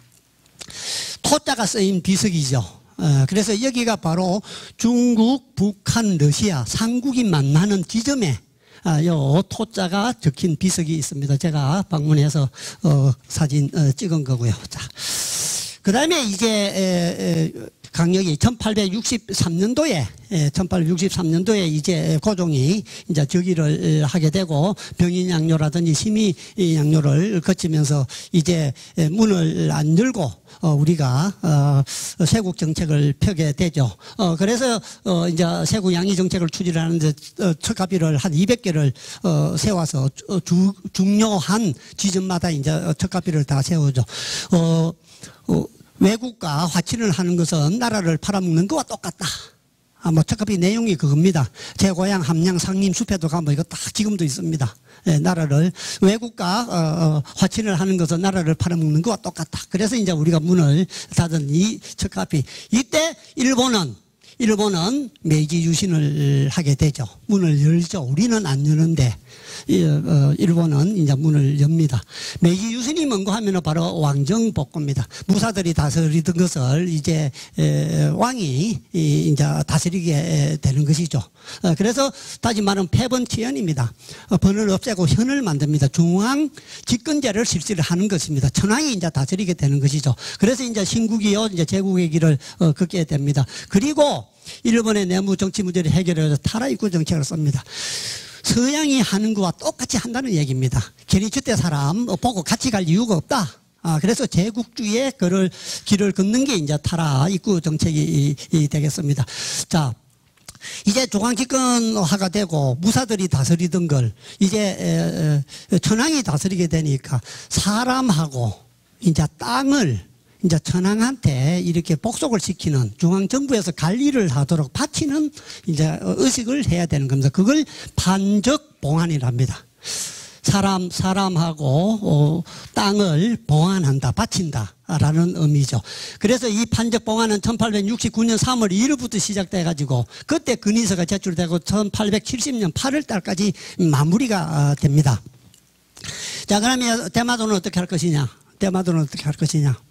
토자가 쓰인 비석이죠. 어, 그래서 여기가 바로 중국, 북한, 러시아 삼국이 만나는 지점에 아, 요 토자가 적힌 비석이 있습니다. 제가 방문해서 어, 사진 어, 찍은 거고요. 자, 그 다음에 이제 강력이 1863년도에 1863년도에 이제 고종이 이제 즉위를 하게 되고 병인 양료라든지 심의 양료를 거치면서 이제 문을 안 열고 어, 우리가 어, 세국 정책을 펴게 되죠. 어, 그래서 어, 이제 세국 양위 정책을 추진하는데 어, 척가비를 한 200개를 어, 세워서 주, 중요한 지점마다 이제 척가비를 다 세우죠. 어, 어, 외국과 화친을 하는 것은 나라를 팔아먹는 것과 똑같다. 아, 뭐, 첫카피 내용이 그겁니다. 제 고향 함양 상림 숲에도 가면 이거 딱 지금도 있습니다. 예, 나라를, 외국과, 어, 어, 화친을 하는 것은 나라를 팔아먹는 것과 똑같다. 그래서 이제 우리가 문을 닫은 이 첫카피. 이때 일본은, 일본은 메이지 유신을 하게 되죠. 문을 열죠. 우리는 안 여는데, 어, 일본은 이제 문을 엽니다. 메이지 유신이 뭔고 하면은 바로 왕정복고입니다. 무사들이 다스리던 것을 이제 왕이 이제 다스리게 되는 것이죠. 어, 그래서 다시 말하면 패번치연입니다. 어, 번을 없애고 현을 만듭니다. 중앙 집권제를 실시를 하는 것입니다. 천황이 이제 다스리게 되는 것이죠. 그래서 이제 신국이요 이제 제국의 길을 걷게 됩니다. 그리고 일본의 내무 정치 문제를 해결해서 타라 입구 정책을 씁니다. 서양이 하는 것과 똑같이 한다는 얘기입니다. 괜히 저때 사람 보고 같이 갈 이유가 없다. 아, 그래서 제국주의의 그를 길을 걷는 게 이제 타라 입구 정책이 되겠습니다. 자, 이제 중앙집권화가 되고 무사들이 다스리던 걸 이제 천황이 다스리게 되니까 사람하고 이제 땅을 이제 천황한테 이렇게 복속을 시키는 중앙정부에서 관리를 하도록 바치는 이제 의식을 해야 되는 겁니다. 그걸 반적 봉안이랍니다. 사람, 사람하고, 어, 땅을 봉안한다, 바친다라는 의미죠. 그래서 이 판적 봉안은 1869년 3월 2일부터 시작돼 가지고, 그때 근인서가 제출되고 1870년 8월 달까지 마무리가 됩니다. 자, 그러면 대마도는 어떻게 할 것이냐? 대마도는 어떻게 할 것이냐?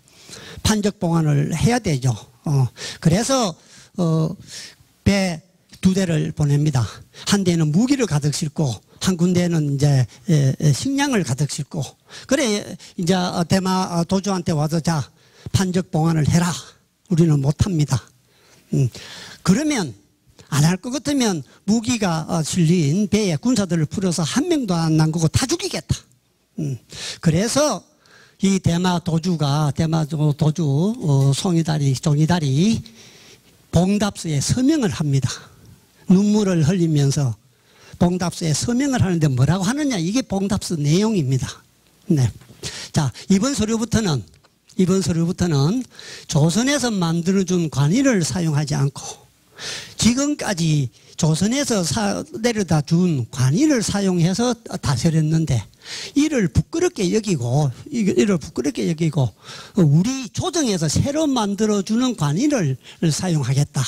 판적 봉안을 해야 되죠. 어, 그래서 어, 배 두 대를 보냅니다. 한 대는 무기를 가득 싣고 한 군데는 이제 식량을 가득 싣고 그래 이제 대마 도주한테 와서 자 판적 봉안을 해라. 우리는 못합니다. 음, 그러면 안 할 것 같으면 무기가 어, 실린 배에 군사들을 풀어서 한 명도 안 남기고 다 죽이겠다. 음, 그래서 이 대마 도주가 대마 도주 어, 송이다리 종이다리 봉답수에 서명을 합니다. 눈물을 흘리면서 봉답수에 서명을 하는데 뭐라고 하느냐 이게 봉답수 내용입니다. 네. 자 이번 서류부터는 이번 서류부터는 조선에서 만들어준 관의를 사용하지 않고 지금까지 조선에서 사, 내려다 준 관인을 사용해서 다스렸는데 이를 부끄럽게 여기고 이- 이를 부끄럽게 여기고 우리 조정에서 새로 만들어주는 관인을 사용하겠다.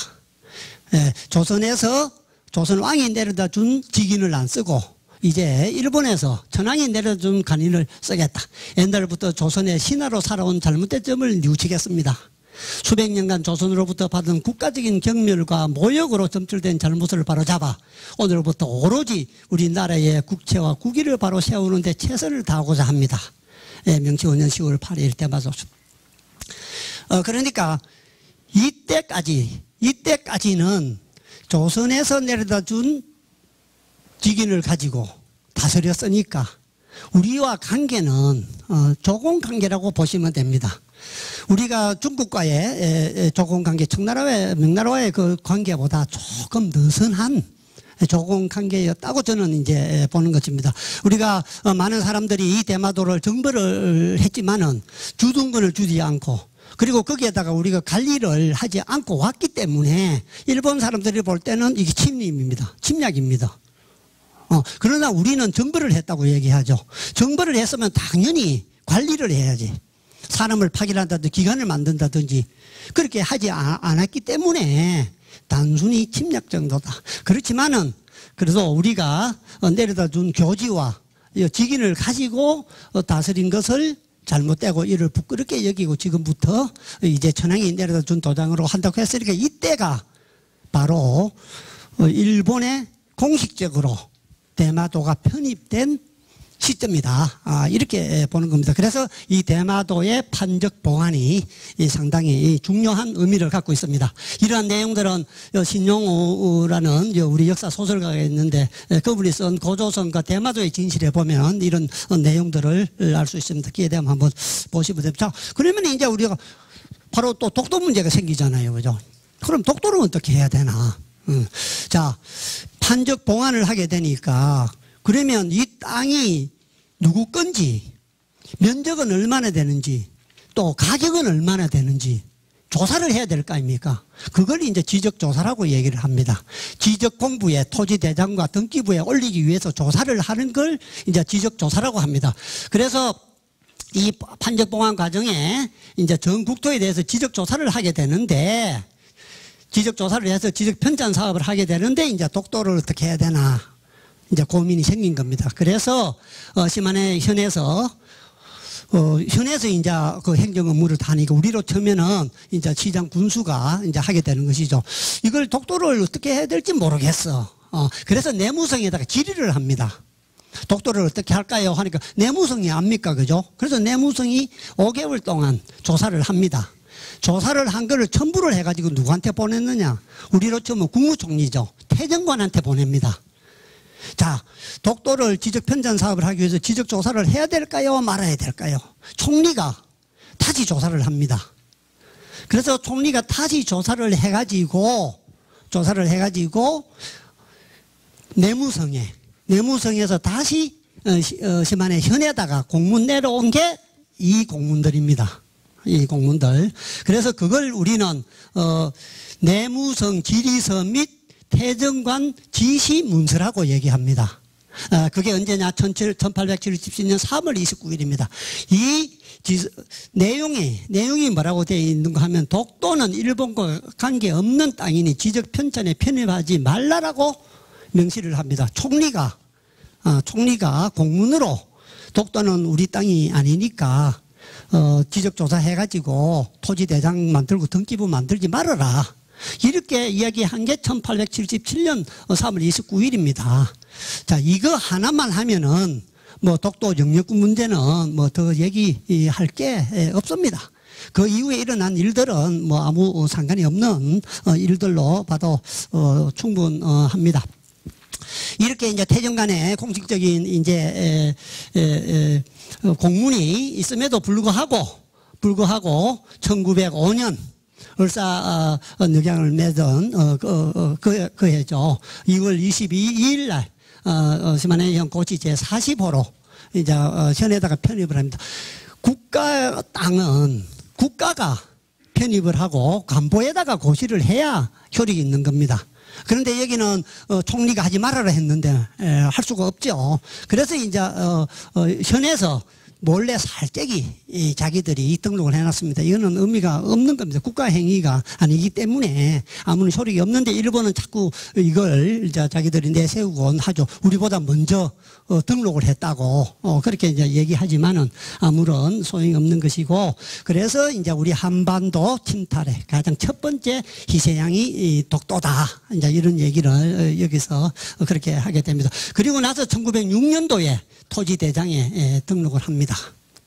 예, 조선에서 조선 왕이 내려다 준 직인을 안 쓰고 이제 일본에서 천황이 내려준 관인을 쓰겠다. 옛날부터 조선의 신하로 살아온 잘못된 점을 뉘우치겠습니다. 수백 년간 조선으로부터 받은 국가적인 경멸과 모욕으로 점출된 잘못을 바로잡아 오늘부터 오로지 우리나라의 국채와 국위를 바로 세우는 데 최선을 다하고자 합니다. 예, 명치 5년 10월 8일 때마다 어, 그러니까 이때까지 이때까지는 조선에서 내려다 준 직인을 가지고 다스렸으니까 우리와 관계는 어, 조공 관계라고 보시면 됩니다. 우리가 중국과의 조공 관계, 청나라와의 명나라와의 그 관계보다 조금 느슨한 조공 관계였다고 저는 이제 보는 것입니다. 우리가 어, 많은 사람들이 이 대마도를 정벌을 했지만은 주둔권을 주지 않고 그리고 거기에다가 우리가 관리를 하지 않고 왔기 때문에 일본 사람들이 볼 때는 이게 침림입니다. 침략입니다. 어, 그러나 우리는 정벌을 했다고 얘기하죠. 정벌을 했으면 당연히 관리를 해야지. 사람을 파견한다든지 기관을 만든다든지 그렇게 하지 아- 않았기 때문에 단순히 침략 정도다. 그렇지만은 그래서 우리가 어, 내려다 준 교지와 이 직인을 가지고 어, 다스린 것을 잘못되고 이를 부끄럽게 여기고 지금부터 이제 천황이 내려다 준 도장으로 한다고 했으니까 이때가 바로 어, 일본에 공식적으로 대마도가 편입된 시점이다. 아, 이렇게 보는 겁니다. 그래서 이 대마도의 판적 봉안이 이 상당히 중요한 의미를 갖고 있습니다. 이러한 내용들은 요 신용우라는 요 우리 역사 소설가가 있는데 에, 그분이 쓴 고조선과 대마도의 진실에 보면 이런 어, 내용들을 알 수 있습니다. 기회 되면 한번 보시면 됩니다. 자, 그러면 이제 우리가 바로 또 독도 문제가 생기잖아요. 그죠? 그럼 독도를 어떻게 해야 되나? 음. 자, 판적 봉안을 하게 되니까 그러면 이 땅이 누구 건지 면적은 얼마나 되는지 또 가격은 얼마나 되는지 조사를 해야 될 거 아닙니까? 그걸 이제 지적 조사라고 얘기를 합니다. 지적 공부에 토지 대장과 등기부에 올리기 위해서 조사를 하는 걸 이제 지적 조사라고 합니다. 그래서 이 판적 봉안 과정에 이제 전 국토에 대해서 지적 조사를 하게 되는데 지적 조사를 해서 지적 편찬 사업을 하게 되는데 이제 독도를 어떻게 해야 되나 이제 고민이 생긴 겁니다. 그래서 어 시마네 현에서 어 현에서 이제 그 행정 업무를 다니고 우리로 치면은 이제 시장 군수가 이제 하게 되는 것이죠. 이걸 독도를 어떻게 해야 될지 모르겠어. 어 그래서 내무성에다가 질의를 합니다. 독도를 어떻게 할까요? 하니까 내무성이 압니까? 그죠? 그래서 내무성이 5개월 동안 조사를 합니다. 조사를 한 거를 첨부를 해가지고 누구한테 보냈느냐? 우리로 치면 국무총리죠. 태정관한테 보냅니다. 자, 독도를 지적 편찬 사업을 하기 위해서 지적 조사를 해야 될까요? 말아야 될까요? 총리가 다시 조사를 합니다. 그래서 총리가 다시 조사를 해가지고 조사를 해가지고 내무성에 내무성에서 다시 어, 시- 어, 현에다가 공문 내려온 게 이 공문들입니다. 이 공문들. 그래서 그걸 우리는 어, 내무성 지리서 및 태정관 지시 문서라고 얘기합니다. 아, 그게 언제냐? 1877년 3월 29일입니다. 이 지- 내용이, 내용이 뭐라고 되어 있는가 하면 독도는 일본과 관계없는 땅이니 지적 편찬에 편입하지 말라라고 명시를 합니다. 총리가, 아, 총리가 공문으로 독도는 우리 땅이 아니니까 어, 지적조사 해가지고 토지대장 만들고 등기부 만들지 말아라. 이렇게 이야기한 게 1877년 3월 29일입니다. 자, 이거 하나만 하면은 뭐 독도 영역군 문제는 뭐 더 얘기할 게 없습니다. 그 이후에 일어난 일들은 뭐 아무 상관이 없는 어, 일들로 봐도 어, 충분합니다. 이렇게 이제 태정간에 공식적인 이제 공문이 있음에도 불구하고 불구하고 1905년 을사 어, 늑양을 맺은 어, 그, 어, 그, 그 해죠. 2월 22일 날 어, 어, 고치 제 40호로 이제 어, 현에다가 편입을 합니다. 국가 땅은 국가가 편입을 하고 간보에다가 고시를 해야 효력이 있는 겁니다. 그런데 여기는 어, 총리가 하지 말아라 했는데 에, 할 수가 없죠. 그래서 이제 어, 어, 현에서 몰래 살짝이 이 자기들이 등록을 해놨습니다. 이거는 의미가 없는 겁니다. 국가 행위가 아니기 때문에 아무런 효력이 없는데 일본은 자꾸 이걸 자기들이 내세우곤 하죠. 우리보다 먼저 어, 등록을 했다고 어, 그렇게 이제 얘기하지만은 아무런 소용이 없는 것이고 그래서 이제 우리 한반도 침탈의 가장 첫 번째 희생양이 이 독도다 이제 이런 얘기를 어, 여기서 그렇게 하게 됩니다. 그리고 나서 1906년도에 토지대장에 에, 등록을 합니다.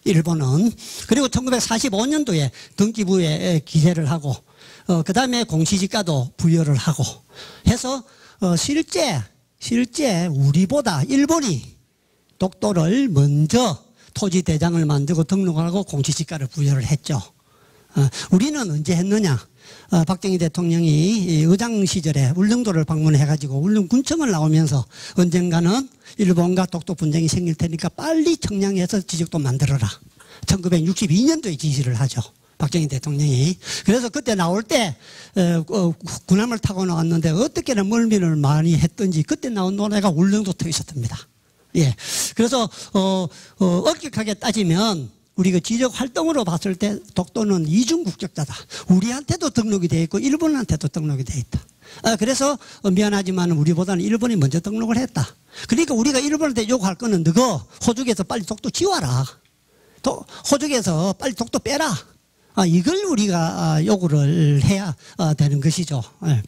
일본은 그리고 1945년도에 등기부에 기재를 하고 어, 그 다음에 공시지가도 부여를 하고 해서 어, 실제 실제 우리보다 일본이 독도를 먼저 토지 대장을 만들고 등록을 하고 공시지가를 부여를 했죠. 어, 우리는 언제 했느냐? 어, 박정희 대통령이 이 의장 시절에 울릉도를 방문해가지고 울릉군청을 나오면서 언젠가는 일본과 독도 분쟁이 생길 테니까 빨리 청량해서 지적도 만들어라. 1962년도에 지시를 하죠. 박정희 대통령이. 그래서 그때 나올 때, 어, 어, 군함을 타고 나왔는데 어떻게나 멀미를 많이 했던지 그때 나온 노래가 울릉도 터있었답니다. 예. 그래서, 어, 어, 엄격하게 따지면 우리 그 지적 활동으로 봤을 때 독도는 이중 국적자다. 우리한테도 등록이 돼 있고 일본한테도 등록이 돼 있다. 아, 그래서 어, 미안하지만 우리보다는 일본이 먼저 등록을 했다. 그러니까 우리가 일본한테 요구할 거는 너거 호주에서 빨리 독도 지워라. 또 호주에서 빨리 독도 빼라. 아, 이걸 우리가 아, 요구를 해야 아, 되는 것이죠. 예.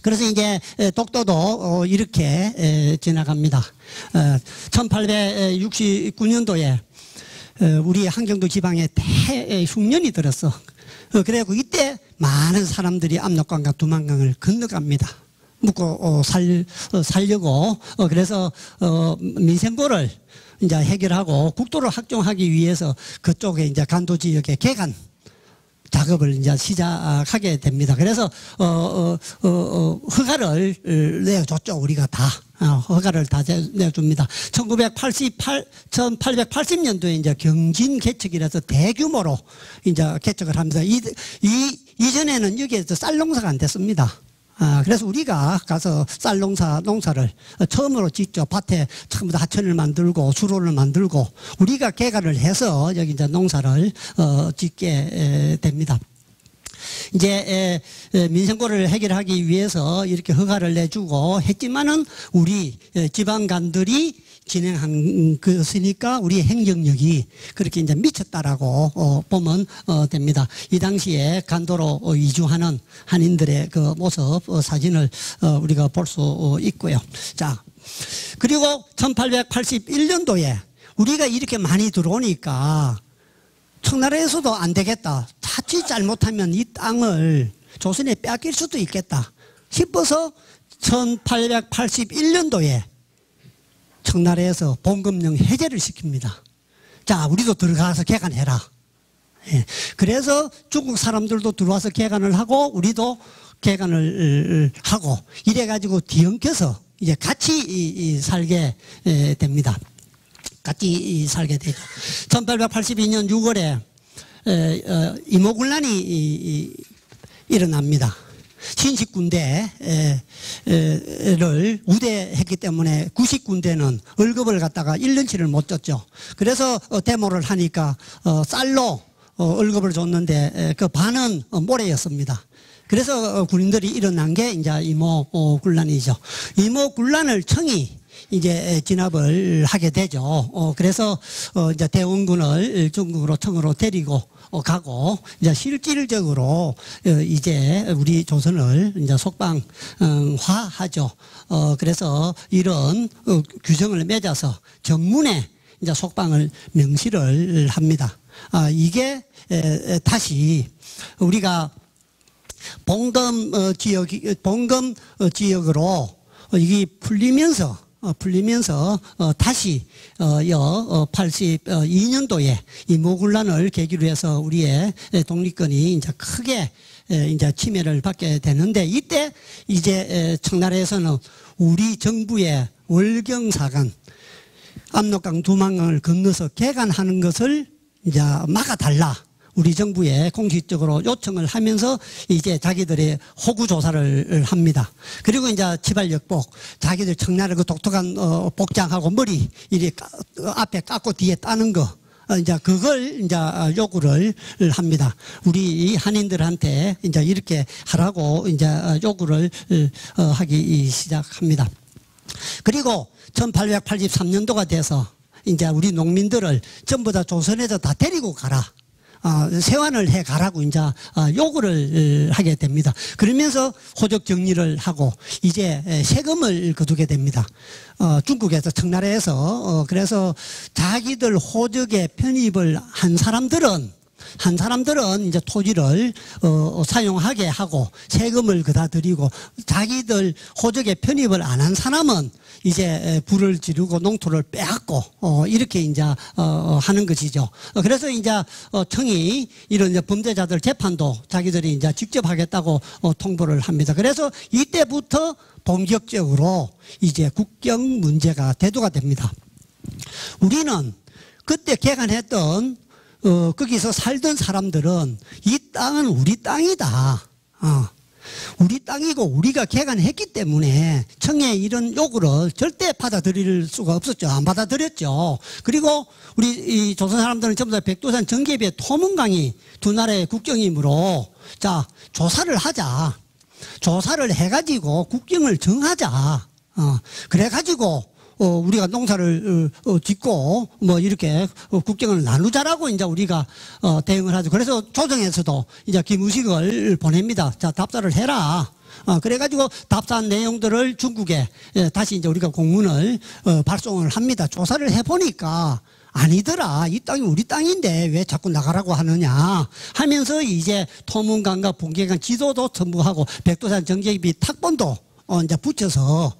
그래서 이제 에, 독도도 어, 이렇게 에, 지나갑니다. 어, 1869년도에 어, 우리 한경도 지방에 대흉년이 들었어. 어, 그래갖고 이때 많은 사람들이 압록강과 두만강을 건너갑니다. 어, 살, 어, 살려고 어, 그래서 어, 민생고를 이제 해결하고 국도를 확정하기 위해서 그쪽에 이제 간도 지역에 개간 작업을 이제 시작하게 됩니다. 그래서 어, 어, 어, 어, 허가를 내줬죠. 우리가 다 어, 허가를 다 내줍니다. 1988, 1880년도에 이제 경진 개척이라서 대규모로 이제 개척을 합니다. 이, 이 이전에는 여기에서 쌀 농사가 안 됐습니다. 아, 그래서 우리가 가서 쌀 농사, 농사를 처음으로 짓죠. 밭에 다 하천을 만들고 수로를 만들고 우리가 개가를 해서 여기 이제 농사를 어, 짓게 에, 됩니다. 이제 민생고를 해결하기 위해서 이렇게 허가를 내주고 했지만은 우리 지방간들이 진행한 것이니까 우리 행정력이 그렇게 이제 미쳤다라고 어, 보면 어, 됩니다. 이 당시에 간도로 어, 이주하는 한인들의 그 모습 어, 사진을 어, 우리가 볼수 어, 있고요. 자 그리고 1881년도에 우리가 이렇게 많이 들어오니까 청나라에서도 안 되겠다. 자칫 잘못하면 이 땅을 조선에 빼앗길 수도 있겠다 싶어서 1881년도에 청나라에서 봉급령 해제를 시킵니다. 자, 우리도 들어가서 개간해라. 예. 그래서 중국 사람들도 들어와서 개간을 하고 우리도 개간을 하고 이래가지고 뒤엉켜서 이제 같이 살게 됩니다. 같이 살게 되죠. 1882년 6월에 어, 이모군란이 일어납니다. 신식군대를 우대했기 때문에 구식군대는 월급을 갖다가 1년치를 못 줬죠. 그래서 어, 데모를 하니까 어, 쌀로 월급을 줬는데 그 반은 모래였습니다. 그래서 군인들이 일어난 게 이제 이모 군란이죠. 이모 군란을 청이 이제 진압을 하게 되죠. 어, 그래서 어, 이제 대원군을 중국으로 청으로 데리고 어, 가고 이제 실질적으로 어, 이제 우리 조선을 이제 속방화하죠. 어, 그래서 이런 어, 규정을 맺어서 정문에 이제 속방을 명시를 합니다. 아, 이게 에, 다시 우리가 봉금 어, 지역 봉금 어, 지역으로 어, 이게 풀리면서 어, 풀리면서 어, 다시 어, 여 82년도에 이 모굴란을 계기로 해서 우리의 독립권이 이제 크게 이제 침해를 받게 되는데 이때 이제 청나라에서는 우리 정부의 월경사관 압록강 두만강을 건너서 개간하는 것을 이제 막아달라. 우리 정부에 공식적으로 요청을 하면서 이제 자기들의 호구 조사를 합니다. 그리고 이제 지발역복 자기들 청나라 그 독특한 어, 복장하고 머리 이리 까- 어, 앞에 깎고 뒤에 따는 거 어, 이제 그걸 이제 어, 요구를 합니다. 우리 이 한인들한테 이제 이렇게 하라고 이제 어, 요구를 어, 하기 시작합니다. 그리고 1883년도가 돼서 이제 우리 농민들을 전부 다 조선에서 다 데리고 가라. 어, 세환을 해 가라고 이제 어, 요구를 어, 하게 됩니다. 그러면서 호적 정리를 하고 이제 에, 세금을 거두게 됩니다. 어, 중국에서 청나라에서 어, 그래서 자기들 호적에 편입을 한 사람들은 한 사람들은 이제 토지를 어, 사용하게 하고 세금을 그다 드리고 자기들 호적에 편입을 안 한 사람은 이제 에, 불을 지르고 농토를 빼앗고 어, 이렇게 이제 어, 어, 하는 것이죠. 어, 그래서 이제 어, 청이 이런 이제 범죄자들 재판도 자기들이 이제 직접 하겠다고 어, 통보를 합니다. 그래서 이때부터 본격적으로 이제 국경 문제가 대두가 됩니다. 우리는 그때 개간했던 어, 거기서 살던 사람들은 이 땅은 우리 땅이다. 어. 우리 땅이고 우리가 개간했기 때문에 청의 이런 요구를 절대 받아들일 수가 없었죠. 안 받아들였죠. 그리고 우리 이 조선 사람들은 전부 다 백두산 정계비의 토문강이 두 나라의 국경이므로 자 조사를 하자. 조사를 해가지고 국경을 정하자. 어, 그래가지고 어, 우리가 농사를 어, 어, 짓고 뭐 이렇게 어, 국경을 나누자라고 이제 우리가 어, 대응을 하죠. 그래서 조정에서도 이제 김우식을 보냅니다. 자 답사를 해라. 어, 그래가지고 답사한 내용들을 중국에 예, 다시 이제 우리가 공문을 어, 발송을 합니다. 조사를 해보니까 아니더라. 이 땅이 우리 땅인데 왜 자꾸 나가라고 하느냐 하면서 이제 토문강과 봉계강 지도도 첨부하고 백두산 정계비 탁본도 어, 이제 붙여서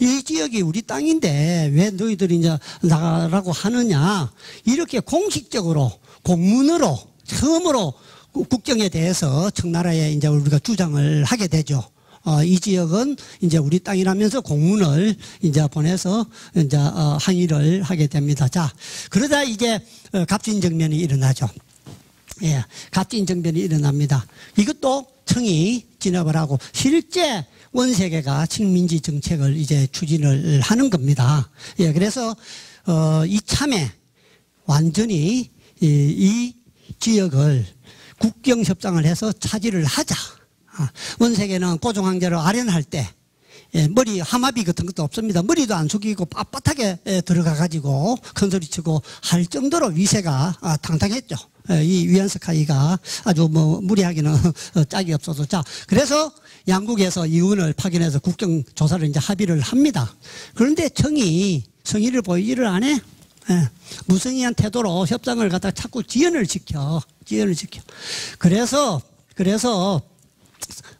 이 지역이 우리 땅인데 왜 너희들이 이제 나가라고 하느냐 이렇게 공식적으로 공문으로 처음으로 국- 국경에 대해서 청나라에 이제 우리가 주장을 하게 되죠. 어, 이 지역은 이제 우리 땅이라면서 공문을 이제 보내서 이제 어, 항의를 하게 됩니다. 자, 그러다 이제 어, 갑진정면이 일어나죠. 예, 갑진 정변이 일어납니다. 이것도 청이 진압을 하고 실제 원세계가 식민지 정책을 이제 추진을 하는 겁니다. 예, 그래서 어, 이참에 완전히 이, 이 지역을 국경 협상을 해서 차지를 하자. 아, 원세계는 고종 황제를 아련할 때 예, 머리 하마비 같은 것도 없습니다. 머리도 안 숙이고 빳빳하게 예, 들어가 가지고 큰 소리 치고 할 정도로 위세가 아, 당당했죠. 예, 이 위안스카이가 아주 뭐 무리하기는 어, 짝이 없어서 자 그래서 양국에서 이윤을 파견해서 국경 조사를 이제 합의를 합니다. 그런데 청이 성의를 보이지를 않아. 예, 무성의한 태도로 협상을 갖다 자꾸 지연을 시켜, 지연을 시켜. 그래서 그래서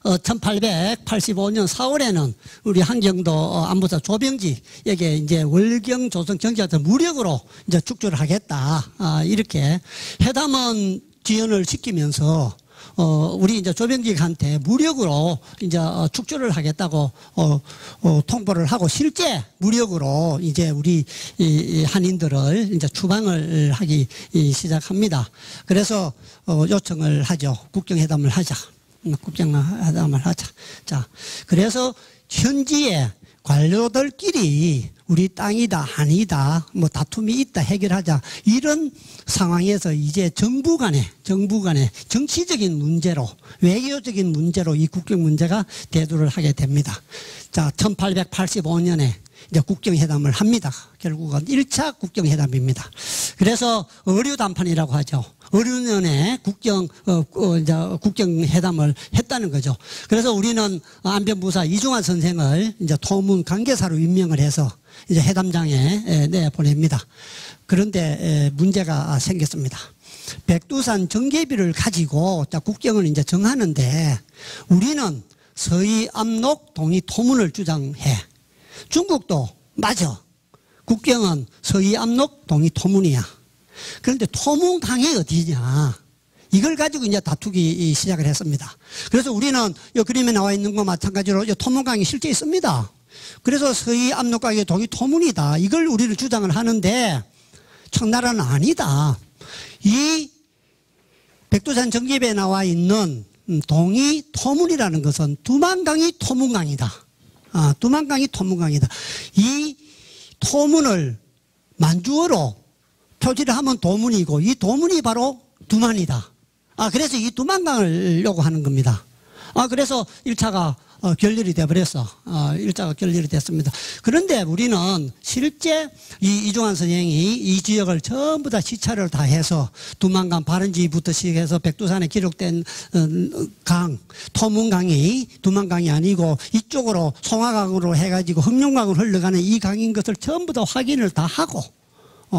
어, 1885년 4월에는 우리 한경도 어, 안보사 조병지에게 이제 월경 조선 경제한테 무력으로 이제 축조를 하겠다. 아, 이렇게 회담은 지연을 시키면서 어, 우리 이제 조병직한테 무력으로 이제 어, 축조를 하겠다고 어, 어, 통보를 하고 실제 무력으로 이제 우리 이, 이 한인들을 이제 추방을 하기 이, 시작합니다. 그래서 어, 요청을 하죠. 국경회담을 하자. 음, 국경회담을 하자. 자, 그래서 현지에 관료들끼리 우리 땅이다 아니다 뭐 다툼이 있다 해결하자 이런 상황에서 이제 정부 간에 정부 간에 정치적인 문제로 외교적인 문제로 이 국경 문제가 대두를 하게 됩니다. 자, 1885년에 이제 국경회담을 합니다. 결국은 1차 국경회담입니다. 그래서 의류 담판이라고 하죠. 의료년에 국경 어, 어, 이제 국경회담을 했다는 거죠. 그래서 우리는 안변부사 이중환 선생을 이제 토문 관계사로 임명을 해서 이제 회담장에 에, 내 보냅니다. 그런데 에, 문제가 생겼습니다. 백두산 정계비를 가지고 자, 국경을 이제 정하는데 우리는 서희 압록 동이 토문을 주장해. 중국도 맞아. 국경은 서희 압록 동이 토문이야. 그런데 토문 강이 어디냐? 이걸 가지고 이제 다투기 시작을 했습니다. 그래서 우리는 이 그림에 나와 있는 것과 마찬가지로 이 토문강이 실제 있습니다. 그래서 서희 압록강의 동이 토문이다. 이걸 우리는 주장을 하는데 청나라는 아니다. 이 백두산 정계에 나와 있는 음, 동이 토문이라는 것은 두만강이 토문강이다. 아, 두만강이 토문강이다. 이 토문을 만주어로 표지를 하면 도문이고 이 도문이 바로 두만이다. 아, 그래서 이 두만강을 요구하는 겁니다. 아, 그래서 1차가 어, 결렬이 돼버렸어. 어, 일자가 결렬이 됐습니다. 그런데 우리는 실제 이 이종환 선생이 이 지역을 전부 다 시차를 다 해서 두만강 바른지부터 시작해서 백두산에 기록된 어, 강, 토문강이 두만강이 아니고 이쪽으로 송화강으로 해가지고 흑룡강으로 흘러가는 이 강인 것을 전부 다 확인을 다 하고 어,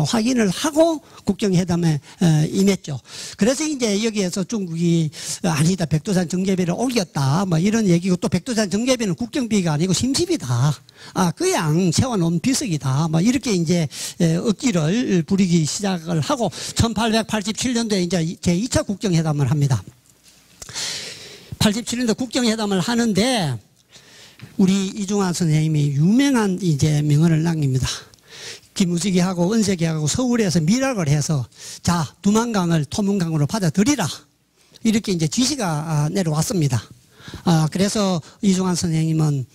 확인을 하고 국경회담에 에, 임했죠. 그래서 이제 여기에서 중국이 어, 아니다 백두산 정계비를 옮겼다 뭐 이런 얘기고 또 백두산 정계비는 국경비가 아니고 심십이다. 아 그냥 세워놓은 비석이다. 뭐 이렇게 이제 에, 억지를 부리기 시작을 하고 1887년도에 이제 제 2차 국경회담을 합니다. 87년도 국경회담을 하는데 우리 이중환 선생님이 유명한 이제 명언을 남깁니다. 김우식이하고 은색이하고 서울에서 미락을 해서 자 두만강을 토문강으로 받아들이라 이렇게 이제 지시가 아, 내려왔습니다. 아, 그래서 이중환 선생님은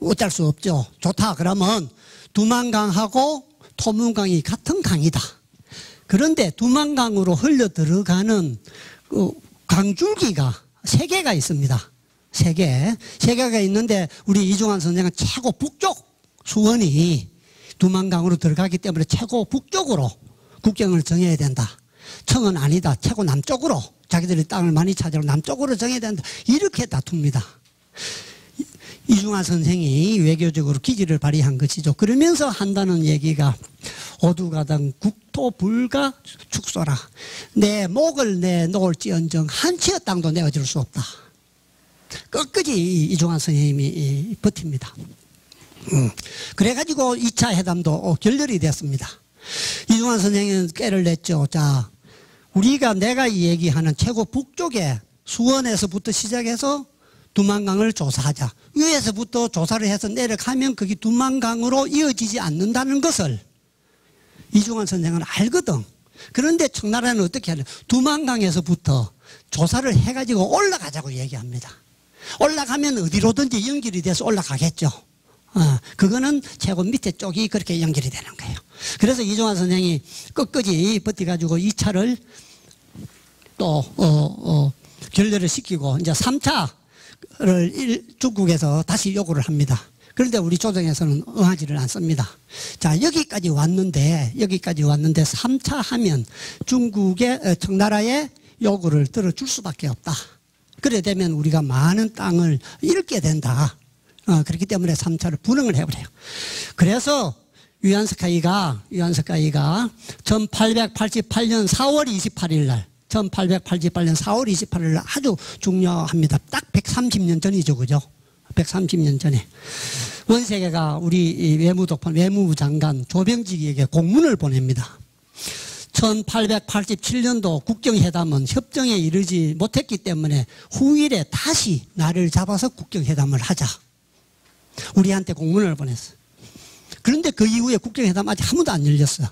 어쩔 수 없죠. 좋다. 그러면 두만강하고 토문강이 같은 강이다. 그런데 두만강으로 흘러 들어가는 그 강줄기가 세 개가 있습니다. 세 개. 세 개가 있는데 우리 이중환 선생은 최고 북쪽 수원이 두만강으로 들어가기 때문에 최고 북쪽으로 국경을 정해야 된다. 청은 아니다. 최고 남쪽으로 자기들이 땅을 많이 차지하고 남쪽으로 정해야 된다. 이렇게 다툽니다. 이중화 선생이 외교적으로 기지를 발휘한 것이죠. 그러면서 한다는 얘기가 오두가당 국토 불가 축소라. 내 목을 내놓을지언정 한 치의 땅도 내어줄 수 없다. 끝까지 이중환 선생님이 버팁니다. 음. 그래가지고 2차 회담도 어, 결렬이 됐습니다. 이중환 선생님은 깨를 냈죠. 자, 우리가 내가 얘기하는 최고 북쪽에 수원에서부터 시작해서 두만강을 조사하자. 위에서부터 조사를 해서 내려가면 그게 두만강으로 이어지지 않는다는 것을 이중환 선생은 알거든. 그런데 청나라는 어떻게 하냐. 두만강에서부터 조사를 해가지고 올라가자고 얘기합니다. 올라가면 어디로든지 연결이 돼서 올라가겠죠. 어, 그거는 최고 밑에 쪽이 그렇게 연결이 되는 거예요. 그래서 이종환 선생이 끝까지 버텨가지고 2차를 또, 어, 어, 결렬을 시키고 이제 3차를 일, 중국에서 다시 요구를 합니다. 그런데 우리 조정에서는 응하지를 않습니다. 자, 여기까지 왔는데, 여기까지 왔는데 3차 하면 중국의, 어, 청나라의 요구를 들어줄 수밖에 없다. 그래 되면 우리가 많은 땅을 잃게 된다. 어, 그렇기 때문에 3차를 분응을 해버려요. 그래서 유한스카이가, 유한스카이가 1888년 4월 28일 날, 1888년 4월 28일 날 아주 중요합니다. 딱 130년 전이죠. 그죠? 130년 전에. 원세계가 우리 외무독판, 외무부 장관 조병직에게 공문을 보냅니다. 1887년도 국경회담은 협정에 이르지 못했기 때문에 후일에 다시 나를 잡아서 국경회담을 하자. 우리한테 공문을 보냈어. 그런데 그 이후에 국경회담 아직 한 번도 안 열렸어.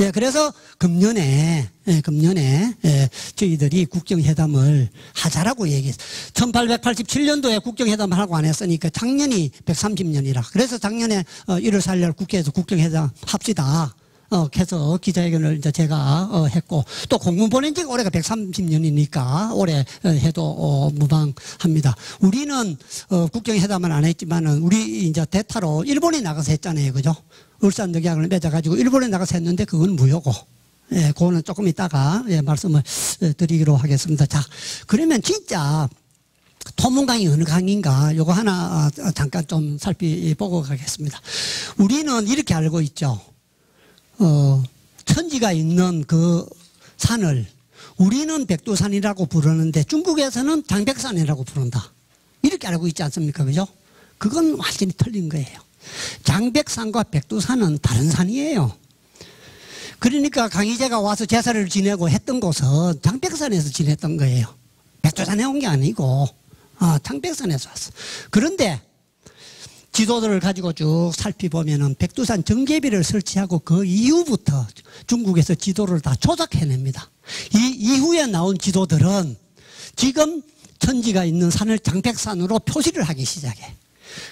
예, 그래서 금년에, 예, 금년에, 예, 저희들이 국경회담을 하자라고 얘기했어. 1887년도에 국경회담을 하고 안 했으니까 작년이 130년이라. 그래서 작년에 어, 1월 4일 국회에서 국경회담 합시다. 어, 해서 기자회견을 이제 제가 어, 했고 또 공문 보낸 지가 올해가 130년이니까 올해 어, 해도 어, 무방합니다. 우리는 어, 국경회담은 안 했지만은 우리 이제 대타로 일본에 나가서 했잖아요, 그죠? 울산 늑약을 맺어가지고 일본에 나가서 했는데 그건 무효고. 예, 그거는 조금 이따가 예, 말씀을 어, 드리기로 하겠습니다. 자, 그러면 진짜 토문강이 어느 강인가 요거 하나 어, 잠깐 좀 살펴보고 가겠습니다. 우리는 이렇게 알고 있죠. 어, 천지가 있는 그 산을 우리는 백두산이라고 부르는데 중국에서는 장백산이라고 부른다. 이렇게 알고 있지 않습니까? 그죠? 그건 완전히 틀린 거예요. 장백산과 백두산은 다른 산이에요. 그러니까 강희재가 와서 제사를 지내고 했던 곳은 장백산에서 지냈던 거예요. 백두산에 온 게 아니고, 아, 장백산에서 왔어. 그런데 지도들을 가지고 쭉 살펴보면은 백두산 정계비를 설치하고 그 이후부터 중국에서 지도를 다 조작해냅니다. 이 이후에 나온 지도들은 지금 천지가 있는 산을 장백산으로 표시를 하기 시작해.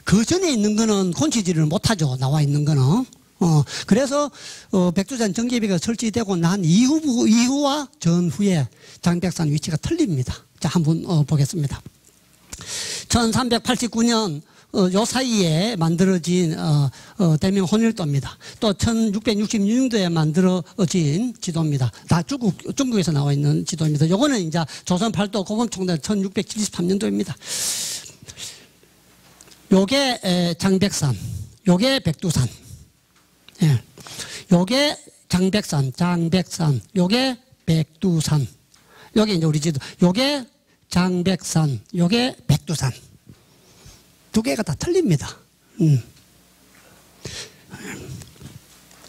그 전에 있는 거는 곤치지를 못하죠. 나와 있는 거는. 어, 그래서, 어, 백두산 정계비가 설치되고 난 이후, 이후와 전후에 장백산 위치가 틀립니다. 자, 한번, 어, 보겠습니다. 1389년 어, 요 사이에 만들어진 어, 어, 대명 혼일도입니다. 또 1666년도에 만들어진 지도입니다. 다 중국 중국에서 나와 있는 지도입니다. 요거는 이제 조선 팔도 고금총단 1673년도입니다. 요게 에, 장백산, 요게 백두산, 예, 요게 장백산, 장백산, 요게 백두산, 요게 이제 우리 지도, 요게 장백산, 요게 백두산. 두 개가 다 틀립니다. 음.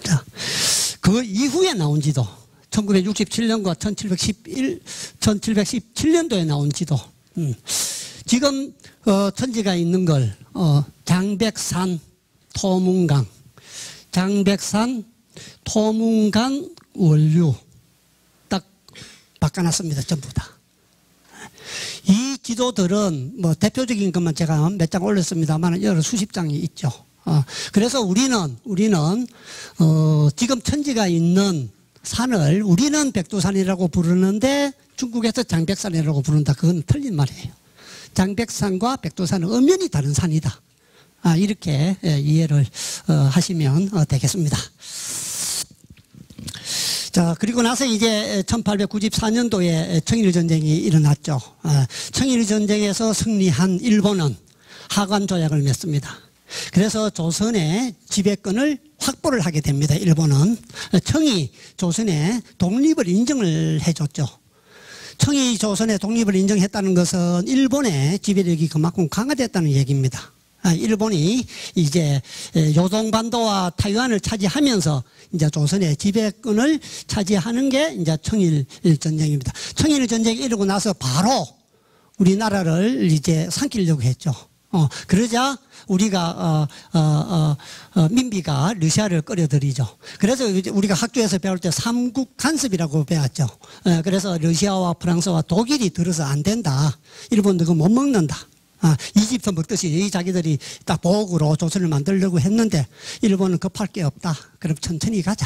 자, 그 이후에 나온 지도, 1967년과 1711, 1717년도에 나온 지도. 음. 지금 어, 천지가 있는 걸 어, 장백산 토문강, 장백산 토문강 원류 딱 바꿔놨습니다. 전부 다. 이 지도들은 뭐 대표적인 것만 제가 몇 장 올렸습니다만 여러 수십 장이 있죠. 어, 그래서 우리는 우리는 어, 지금 천지가 있는 산을 우리는 백두산이라고 부르는데 중국에서 장백산이라고 부른다. 그건 틀린 말이에요. 장백산과 백두산은 엄연히 다른 산이다. 아, 이렇게 예, 이해를 어, 하시면 어, 되겠습니다. 자, 그리고 나서 이제 1894년도에 청일 전쟁이 일어났죠. 아, 청일 전쟁에서 승리한 일본은 하관 조약을 맺습니다. 그래서 조선의 지배권을 확보를 하게 됩니다. 일본은. 청이 조선의 독립을 인정을 해줬죠. 청이 조선의 독립을 인정했다는 것은 일본의 지배력이 그만큼 강화됐다는 얘기입니다. 아, 일본이 이제 요동반도와 타이완을 차지하면서 이제 조선의 지배권을 차지하는 게 이제 청일 전쟁입니다. 청일 전쟁이 이르고 나서 바로 우리나라를 이제 삼키려고 했죠. 어, 그러자 우리가 어, 어, 어, 어 민비가 러시아를 끌어들이죠. 그래서 우리가 학교에서 배울 때 삼국 간섭이라고 배웠죠. 어, 그래서 러시아와 프랑스와 독일이 들어서 안 된다. 일본도 그못 먹는다. 아, 이집트 먹듯이 자기들이 딱 보국으로 조선을 만들려고 했는데 일본은 급할 게 없다. 그럼 천천히 가자.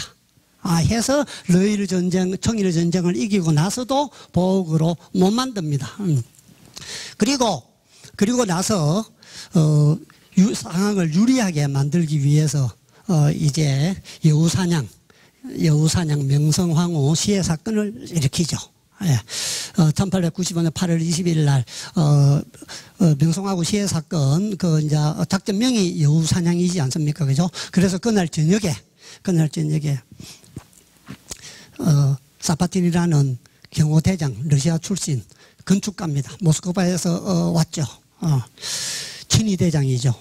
아, 해서 러일 전쟁, 청일 전쟁을 이기고 나서도 보국으로 못 만듭니다. 음. 그리고 그리고 나서 어, 유, 상황을 유리하게 만들기 위해서 어, 이제 여우사냥, 여우사냥 명성황후 시해 사건을 일으키죠. 예. 어, 1895년 8월 20일 날, 어, 어, 명성하고 시해 사건, 그, 이제, 작전명이 여우 사냥이지 않습니까? 그죠? 그래서 그날 저녁에, 그날 저녁에, 어, 사파틴이라는 경호대장, 러시아 출신 건축가입니다. 모스크바에서 어, 왔죠. 어, 친위대장이죠.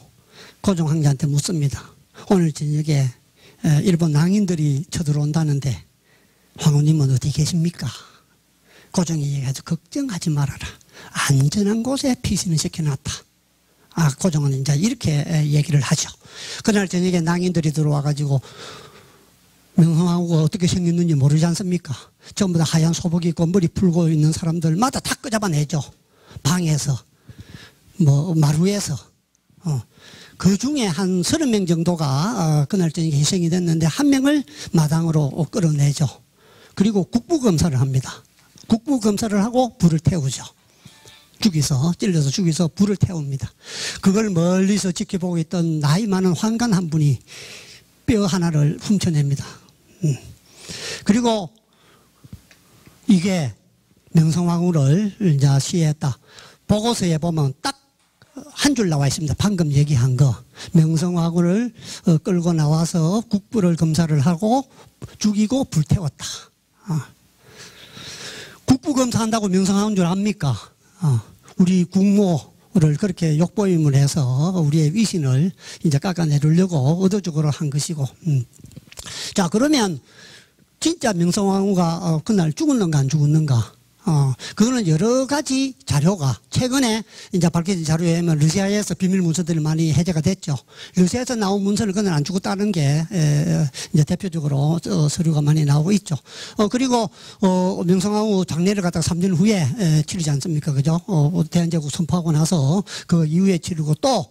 고종 황제한테 묻습니다. 오늘 저녁에 일본 낭인들이 쳐들어온다는데 황후님은 어디 계십니까? 고종이 얘기해서 걱정하지 말아라. 안전한 곳에 피신을 시켜놨다. 아, 고종은 이제 이렇게 얘기를 하죠. 그날 저녁에 낭인들이 들어와가지고 명성하고 어떻게 생겼는지 모르지 않습니까? 전부 다 하얀 소복 입고 머리 풀고 있는 사람들마다 다 끄잡아내죠. 방에서, 뭐, 마루에서. 어. 그 중에 한 서른 명 정도가 어, 그날 저녁에 희생이 됐는데 한 명을 마당으로 끌어내죠. 그리고 국부검사를 합니다. 국부 검사를 하고 불을 태우죠. 죽이서 찔러서 죽이서 불을 태웁니다. 그걸 멀리서 지켜보고 있던 나이 많은 환관 한 분이 뼈 하나를 훔쳐냅니다. 음. 그리고 이게 명성황후를 이제 시했다. 보고서에 보면 딱 한 줄 나와 있습니다. 방금 얘기한 거. 명성황후를 어, 끌고 나와서 국부를 검사를 하고 죽이고 불태웠다. 아. 국부검사한다고 명성하는 줄 압니까? 어, 우리 국모를 그렇게 욕보임을 해서 우리의 위신을 이제 깎아내리려고 의도적으로 한 것이고. 음. 자, 그러면 진짜 명성황후가 어, 그날 죽었는가 안 죽었는가? 어, 그거는 여러 가지 자료가 최근에 이제 밝혀진 자료에 의하면 러시아에서 비밀 문서들이 많이 해제가 됐죠. 러시아에서 나온 문서를 그는 안 주고 따는 게 에, 이제 대표적으로 어, 서류가 많이 나오고 있죠. 어, 그리고 어, 명성황후 장례를 갖다가 3년 후에 에, 치르지 않습니까? 그죠? 어, 대한제국 선포하고 나서 그 이후에 치르고 또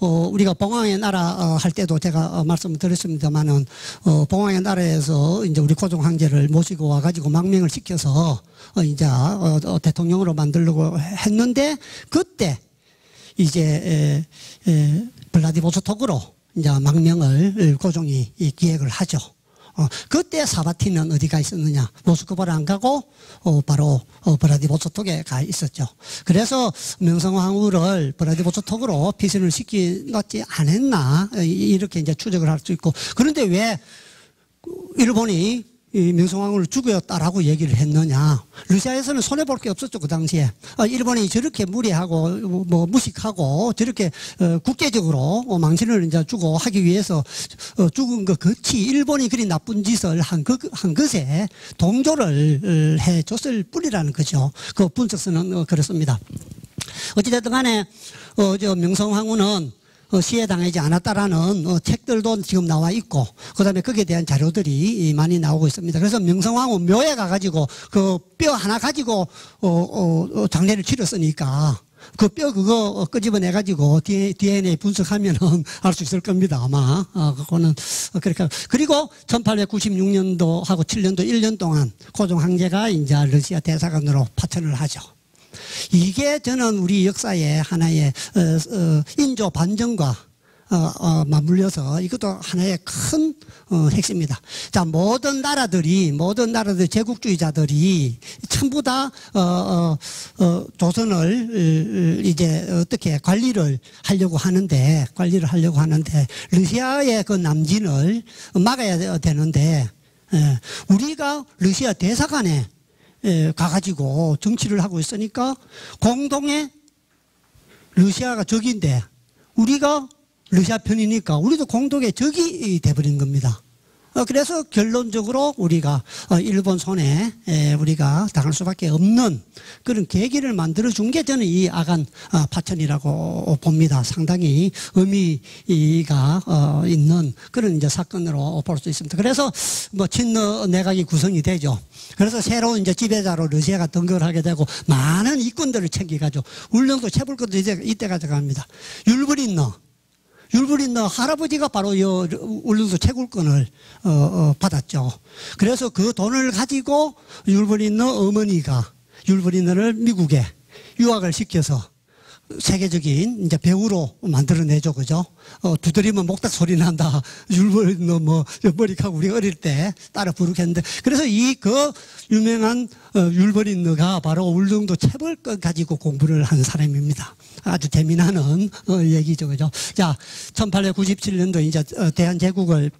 어, 우리가 봉황의 나라 어, 할 때도 제가 어, 말씀을 드렸습니다만은 어, 봉황의 나라에서 이제 우리 고종 황제를 모시고 와가지고 망명을 시켜서 어, 이제 어, 어, 대통령으로 만들려고 했는데 그때 이제 에, 에, 블라디보스톡으로 이제 망명을 고종이 이 기획을 하죠. 어, 그때 사바티는 어디가 있었느냐? 모스크바를 안 가고 어, 바로 어, 브라디보스톡에 가 있었죠. 그래서 명성황후를 브라디보스톡으로 피신을 시키지 않았나 이- 이렇게 이제 추적을 할 수 있고 그런데 왜 일본이 이 명성황후를 죽였다라고 얘기를 했느냐. 러시아에서는 손해볼 게 없었죠, 그 당시에. 어, 일본이 저렇게 무리하고, 뭐, 무식하고, 저렇게, 어, 국제적으로 어, 망신을 이제 주고 하기 위해서, 어, 죽은 것 그치. 일본이 그리 나쁜 짓을 한, 그, 한 것에 동조를 어, 해줬을 뿐이라는 거죠. 그 분석서는 어, 그렇습니다. 어찌됐든 간에, 어, 저 명성황후는 어, 시해 당하지 않았다라는 어, 책들도 지금 나와 있고 그다음에 거기에 대한 자료들이 이 많이 나오고 있습니다. 그래서 명성황후 묘에 가가지고 그 뼈 하나 가지고 어, 어, 어, 장례를 치렀으니까 그 뼈 그거 어, 끄집어내 가지고 DNA 분석하면은 알 수 있을 겁니다 아마 어, 그거는 어, 그렇게 그리고 1896년도하고 7년도 1년 동안 고종 황제가 이제 러시아 대사관으로 파천을 하죠. 이게 저는 우리 역사의 하나의 어, 어, 인조 반정과 어, 어, 맞물려서 이것도 하나의 큰 어, 핵심이다. 자 모든 나라들이 모든 나라들 제국주의자들이 전부 다 조선을 어, 이제 어떻게 관리를 하려고 하는데 관리를 하려고 하는데 러시아의 그 남진을 막아야 되는데 예, 우리가 러시아 대사관에 예, 가가지고 정치를 하고 있으니까 공동의 러시아가 적인데 우리가 러시아 편이니까 우리도 공동의 적이 돼버린 겁니다. 어, 그래서 결론적으로 우리가 어, 일본 손에 에, 우리가 당할 수밖에 없는 그런 계기를 만들어 준 게 저는 이 아간 어, 파천이라고 봅니다. 상당히 의미가 어, 있는 그런 이제 사건으로 볼 수 있습니다. 그래서 뭐 친러 내각이 구성이 되죠. 그래서 새로운 이제 지배자로 러시아가 등극을 하게 되고 많은 이권들을 챙겨가지고 울릉도 채불것도 이제 이때 가져갑니다. 율브린너 율브린너 할아버지가 바로 여 울릉도 채굴권을 어, 어, 받았죠. 그래서 그 돈을 가지고 율브린너 어머니가 율브린너를 미국에 유학을 시켜서 세계적인 이제 배우로 만들어내죠, 그죠? 어, 두드리면 목탁 소리 난다. 율브린너 뭐 머리카고 우리 어릴 때 따라 부르겠는데 그래서 이 그 유명한 어, 율브린너가 바로 울릉도 채벌권 가지고 공부를 한 사람입니다. 아주 재미나는 어, 얘기죠, 그죠? 자, 1897년도 이제 어, 대한제국을 에,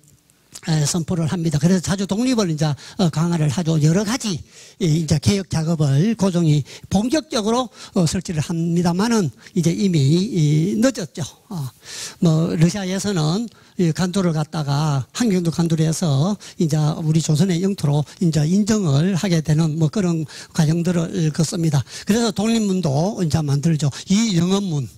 선포를 합니다. 그래서 자주 독립을 이제 어, 강화를 하죠. 여러 가지 이, 이제 개혁 작업을 고종이 본격적으로 어, 설치를 합니다만은 이제 이미 이, 늦었죠. 어, 뭐 러시아에서는 이 간도를 갖다가 한경도 간도를 해서 이제 우리 조선의 영토로 이제 인정을 하게 되는 뭐 그런 과정들을 겪습니다. 그래서 독립문도 이제 만들죠. 이 영업문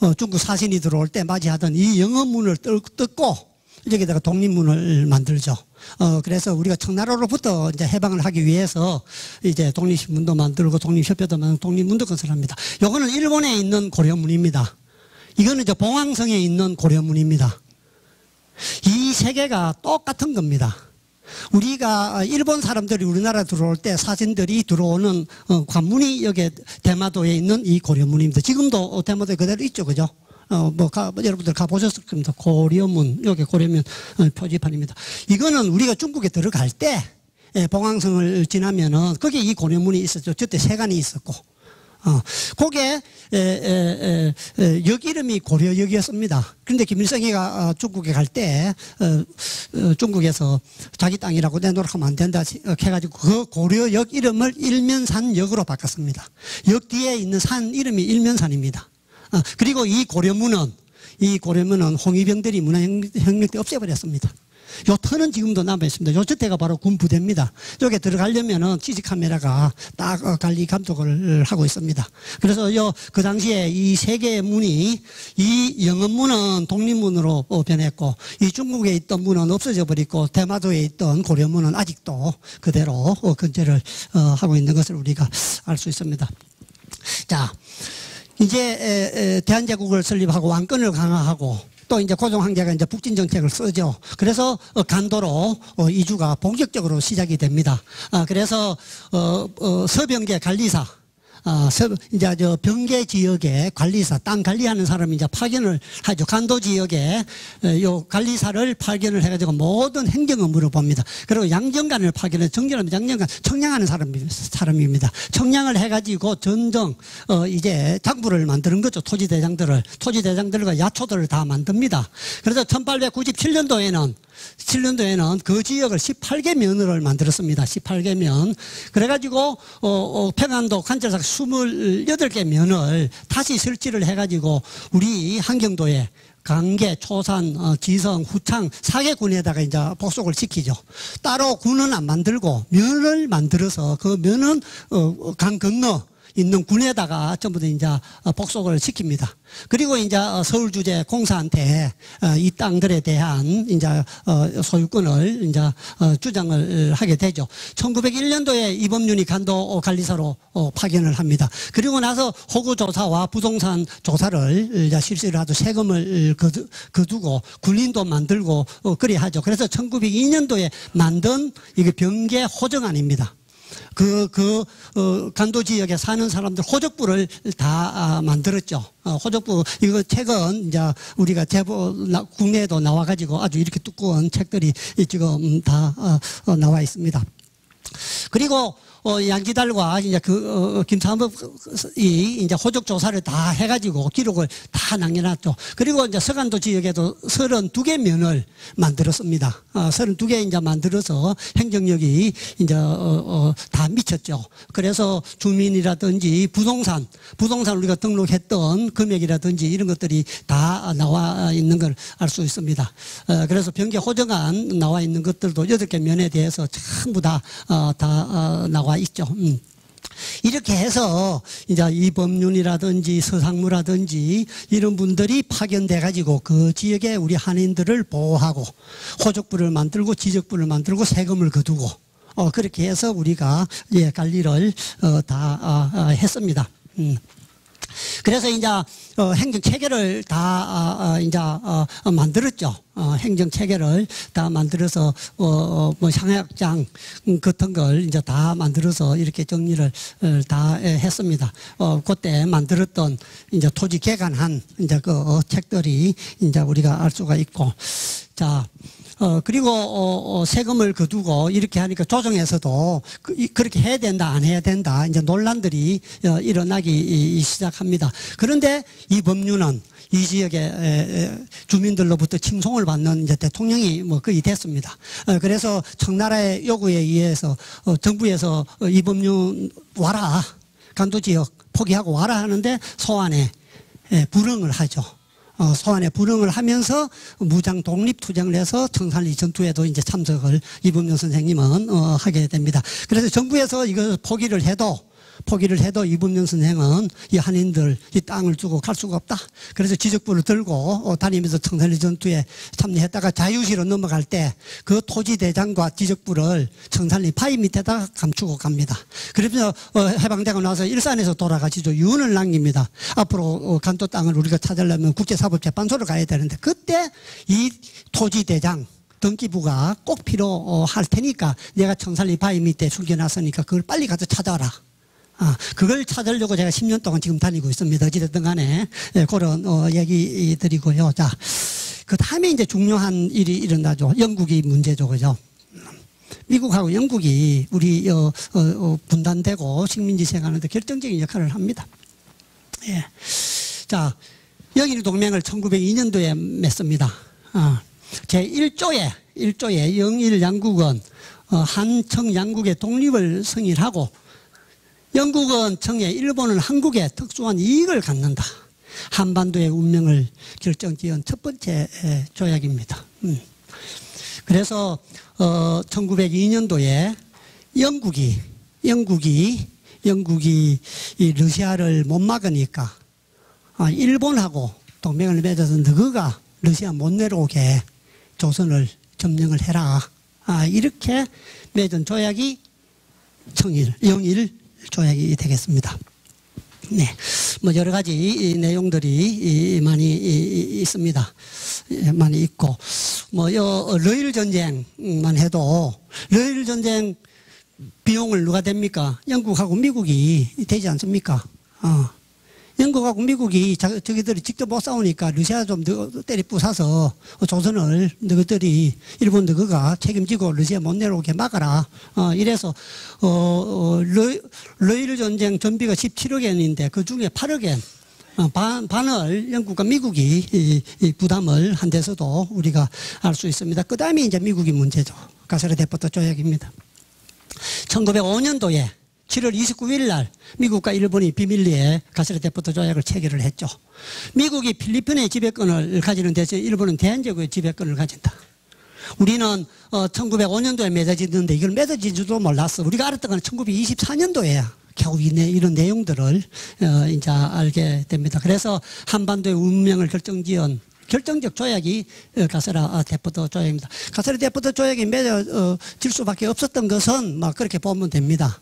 어, 중국 사신이 들어올 때 맞이하던 이 영업문을 뜯- 뜯고 여기다가 독립문을 만들죠. 어, 그래서 우리가 청나라로부터 이제 해방을 하기 위해서 이제 독립신문도 만들고 독립협회도 만들고 독립문도 건설합니다. 요거는 일본에 있는 고려문입니다. 이거는 이제 봉황성에 있는 고려문입니다. 이 세 개가 똑같은 겁니다. 우리가 일본 사람들이 우리나라 들어올 때 사진들이 들어오는 어, 관문이 여기 대마도에 있는 이 고려문입니다. 지금도 어, 대마도에 그대로 있죠, 그죠? 어, 뭐, 가, 여러분들 가보셨을 겁니다. 고려문, 여기 고려문 어, 표지판입니다. 이거는 우리가 중국에 들어갈 때, 예, 봉황성을 지나면은, 거기에 이 고려문이 있었죠. 저때 세관이 있었고, 어, 그게, 에, 역 이름이 고려역이었습니다. 그런데 김일성이가 어, 중국에 갈 때, 어, 어, 중국에서 자기 땅이라고 내놓으면 안 된다 어, 해가지고 그 고려역 이름을 일면산 역으로 바꿨습니다. 역 뒤에 있는 산 이름이 일면산입니다. 어, 그리고 이 고려문은 이 고려문은 홍위병들이 문화혁명 때 없애버렸습니다. 요 터는 지금도 남아 있습니다. 요 저때가 바로 군 부대입니다. 여기 들어가려면은 CC 카메라가 딱 어, 관리 감독을 하고 있습니다. 그래서 요 그 당시에 이 세 개의 문이 이 영업문은 독립문으로 어, 변했고 이 중국에 있던 문은 없어져 버리고 대마도에 있던 고려문은 아직도 그대로 어, 하고 있는 것을 우리가 알 수 있습니다. 자, 이제 대한제국을 설립하고 왕권을 강화하고 또 이제 고종 황제가 이제 북진 정책을 쓰죠. 그래서 어, 간도로 어, 이주가 본격적으로 시작이 됩니다. 아, 그래서 어, 어, 서병계 관리사 아, 서, 이제 저 병계 지역의 관리사, 땅 관리하는 사람이 이제 파견을 하죠. 간도 지역에 어, 요 관리사를 파견을 해가지고 모든 행정을 물어봅니다. 그리고 양정관을 파견해 정전하면 양정관 청량하는 사람, 사람입니다. 청량을 해가지고 전정, 어, 이제 장부를 만드는 거죠. 토지 대장들을. 토지 대장들과 야초들을 다 만듭니다. 그래서 1897년도에는 7년도에는 그 지역을 18개 면을 만들었습니다. 18개 면. 그래가지고, 어, 어, 평안도 관절사 28개 면을 다시 설치를 해가지고 우리 한경도에 강계, 초산, 어, 지성, 후창 사개 군에다가 이제 복속을 시키죠. 따로 군은 안 만들고 면을 만들어서 그 면은 어, 강 건너 있는 군에다가 전부 다 이제 복속을 시킵니다. 그리고 이제 서울 주재 공사한테 어, 이 땅들에 대한 이제 어, 소유권을 이제 어, 주장을 하게 되죠. 1901년도에 이범윤이 간도 관리사로 파견을 합니다. 그리고 나서 호구 조사와 부동산 조사를 실시를 하도 세금을 거두고 군린도 만들고 그리 하죠. 그래서 1902년도에 만든 이게 병계 호정안입니다. 그, 그, 어, 간도 지역에 사는 사람들 호적부를 다 아, 만들었죠. 어, 호적부, 이거 책은 이제 우리가 제보, 나, 국내에도 나와가지고 아주 이렇게 두꺼운 책들이 지금 다 어, 어 나와 있습니다. 그리고 어, 양지달과 이제 그 어, 어 김사업이 이제 호적 조사를 다 해가지고 기록을 다 남겨놨죠. 그리고 이제 서간도 지역에도 32개 면을 만들었습니다. 어, 32개 이제 만들어서 행정력이 이제 어, 어, 다 미쳤죠. 그래서 주민이라든지 부동산, 부동산 우리가 등록했던 금액이라든지 이런 것들이 다 나와 있는 걸 알 수 있습니다. 어, 그래서 병계 호정안 나와 있는 것들도 8개 면에 대해서 전부 다, 어, 다 어, 나와 나와 있죠. 음. 이렇게 해서 이제 이범윤이라든지 서상무라든지 이런 분들이 파견돼 가지고 그 지역에 우리 한인들을 보호하고 호적부를 만들고 지적부를 만들고 세금을 거두고 어 그렇게 해서 우리가 예 관리를 어다 어, 어, 했습니다. 음. 그래서 이제 어, 행정 체계를 다 어, 어, 이제 어, 어, 만들었죠. 어, 행정 체계를 다 만들어서 뭐 향약장 같은 걸 이제 다 만들어서 이렇게 정리를 다 했습니다. 어, 그때 만들었던 이제 토지 개간한 이제 그 책들이 이제 우리가 알 수가 있고 자. 어, 그리고, 어, 어, 세금을 거두고 이렇게 하니까 조정에서도 그, 렇게 해야 된다, 안 해야 된다, 이제 논란들이 어, 일어나기 시작합니다. 그런데 이 법률은 이 지역의 주민들로부터 칭송을 받는 이제 대통령이 뭐 거의 됐습니다. 어, 그래서 청나라의 요구에 의해서 어, 정부에서 이 법률 와라 간도 지역 포기하고 와라 하는데 소환에 불응을 하죠. 어, 소환에 불응을 하면서 무장 독립 투쟁을 해서 청산리 전투에도 이제 참석을 이범용 선생님은 어, 하게 됩니다. 그래서 정부에서 이걸 포기를 해도 포기를 해도 이범용 선생은 이 한인들 이 땅을 주고 갈 수가 없다. 그래서 지적부를 들고 어, 다니면서 청산리 전투에 참여했다가 자유시로 넘어갈 때 그 토지 대장과 지적부를 청산리 바위 밑에다 감추고 갑니다. 그러면서 어, 해방되고 나서 일산에서 돌아가시죠. 유언을 남깁니다. 앞으로 어, 간도 땅을 우리가 찾으려면 국제사법재판소를 가야 되는데 그때 이 토지 대장 등기부가 꼭 필요할 테니까 내가 청산리 바위 밑에 숨겨놨으니까 그걸 빨리 가서 찾아라. 아, 그걸 찾으려고 제가 10년 동안 지금 다니고 있습니다. 어찌됐든 간에, 예, 그런, 어, 얘기 드리고요. 자, 그 다음에 이제 중요한 일이 일어나죠. 영국이 문제죠. 그죠? 미국하고 영국이 우리, 어, 어, 어 분단되고 식민지 생활하는데 결정적인 역할을 합니다. 예. 자, 영일 동맹을 1902년도에 맺습니다. 어, 제 1조에, 1조에 영일 양국은 어, 한청 양국의 독립을 승인하고 영국은 청에 일본은 한국에 특수한 이익을 갖는다. 한반도의 운명을 결정지은 첫 번째 조약입니다. 음. 그래서 어 1902년도에 영국이 영국이 영국이 이 러시아를 못 막으니까 아, 일본하고 동맹을 맺어서 너희가 러시아 못 내려오게 조선을 점령을 해라. 아, 이렇게 맺은 조약이 청일, 영일 조약이 되겠습니다. 네. 뭐 여러 가지 이 내용들이 많이 있습니다. 예, 많이 있고, 뭐, 요, 러일 전쟁만 해도, 러일 전쟁 비용을 누가 됩니까? 영국하고 미국이 되지 않습니까? 어. 영국하고 미국이 자, 저기들이 직접 못 싸우니까 러시아 좀 때리 부사서 조선을 너희들이 일본 너희가 책임지고 러시아 못 내려오게 막아라. 어, 이래서 어, 어, 러, 러일 전쟁 전비가 17억 엔인데 그 중에 8억 엔 어, 반, 반을 영국과 미국이 이, 이 부담을 한 데서도 우리가 알 수 있습니다. 그 다음에 이제 미국이 문제죠. 가쓰라 태프트 조약입니다. 1905년도에 7월 29일 날 미국과 일본이 비밀리에 가쓰라 태프트 조약을 체결을 했죠. 미국이 필리핀의 지배권을 가지는 대신 일본은 대한제국의 지배권을 가진다. 우리는 어, 1905년도에 맺어지는데 이걸 맺어진 줄도 몰랐어. 우리가 알았던 건 1924년도에야. 겨우 이런 내용들을 어, 이제 알게 됩니다. 그래서 한반도의 운명을 결정지은 결정적 조약이 어, 가쓰라 태프트 조약입니다. 가쓰라 태프트 조약이 맺어질 수밖에 없었던 것은 막 그렇게 보면 됩니다.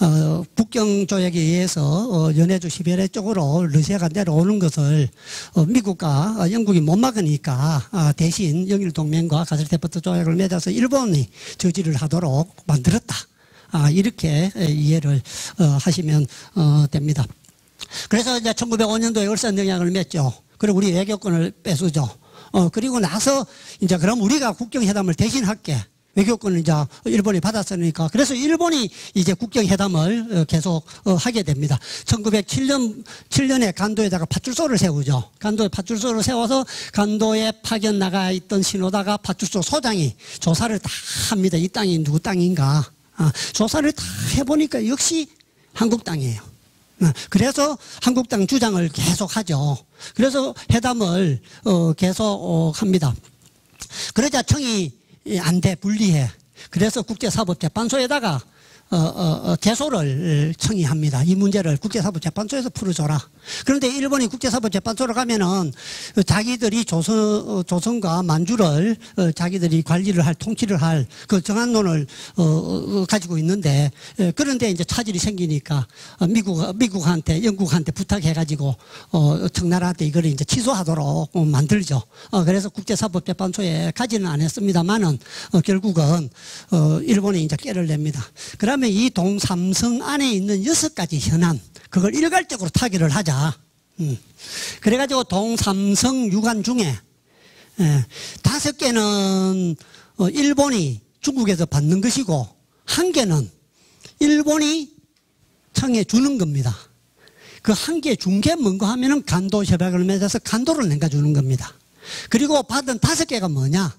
어, 북경 조약에 의해서 어, 연해주 시베리아 쪽으로 러시아가 내려오는 것을 어, 미국과 영국이 못 막으니까 아, 대신 영일 동맹과 가설테포트 조약을 맺어서 일본이 저지를 하도록 만들었다. 아, 이렇게 이해를 어, 하시면 어, 됩니다. 그래서 이제 1905년도에 울산 영향을 맺죠. 그리고 우리 외교권을 뺏으죠. 어, 그리고 나서 이제 그럼 우리가 국경회담을 대신할게. 외교권을 이제 일본이 받았으니까 그래서 일본이 이제 국경회담을 어, 계속 어, 하게 됩니다. 1907년 7년에 간도에다가 파출소를 세우죠. 간도에 파출소를 세워서 간도에 파견 나가 있던 신호다가 파출소 소장이 조사를 다 합니다. 이 땅이 누구 땅인가? 아, 조사를 다 해보니까 역시 한국 땅이에요. 아, 그래서 한국 땅 주장을 계속 하죠. 그래서 회담을 어, 계속 합니다. 그러자 청이 안 돼, 불리해. 그래서 국제사법재판소에다가 어, 어, 어, 제소를 청의합니다. 이 문제를 국제사법재판소에서 풀어줘라. 그런데 일본이 국제사법재판소로 가면은 자기들이 조선, 어, 조선과 만주를 어, 자기들이 관리를 할, 통치를 할 그 정한론을 어, 가지고 있는데 그런데 이제 차질이 생기니까 미국, 미국한테, 영국한테 부탁해가지고 청나라한테 이걸 이제 취소하도록 만들죠. 그래서 국제사법재판소에 가지는 않았습니다만은 결국은 일본이 이제 깨를 냅니다. 그러면 그 다음에 이 동삼성 안에 있는 여섯 가지 현안 그걸 일괄적으로 타결을 하자. 음. 그래가지고 동삼성 유관 중에 예, 다섯 개는 어, 일본이 중국에서 받는 것이고 한 개는 일본이 청해 주는 겁니다. 그 한개준게 뭔가 하면은 간도 협약을 맺어서 간도를 내가주는 겁니다. 그리고 받은 다섯 개가 뭐냐?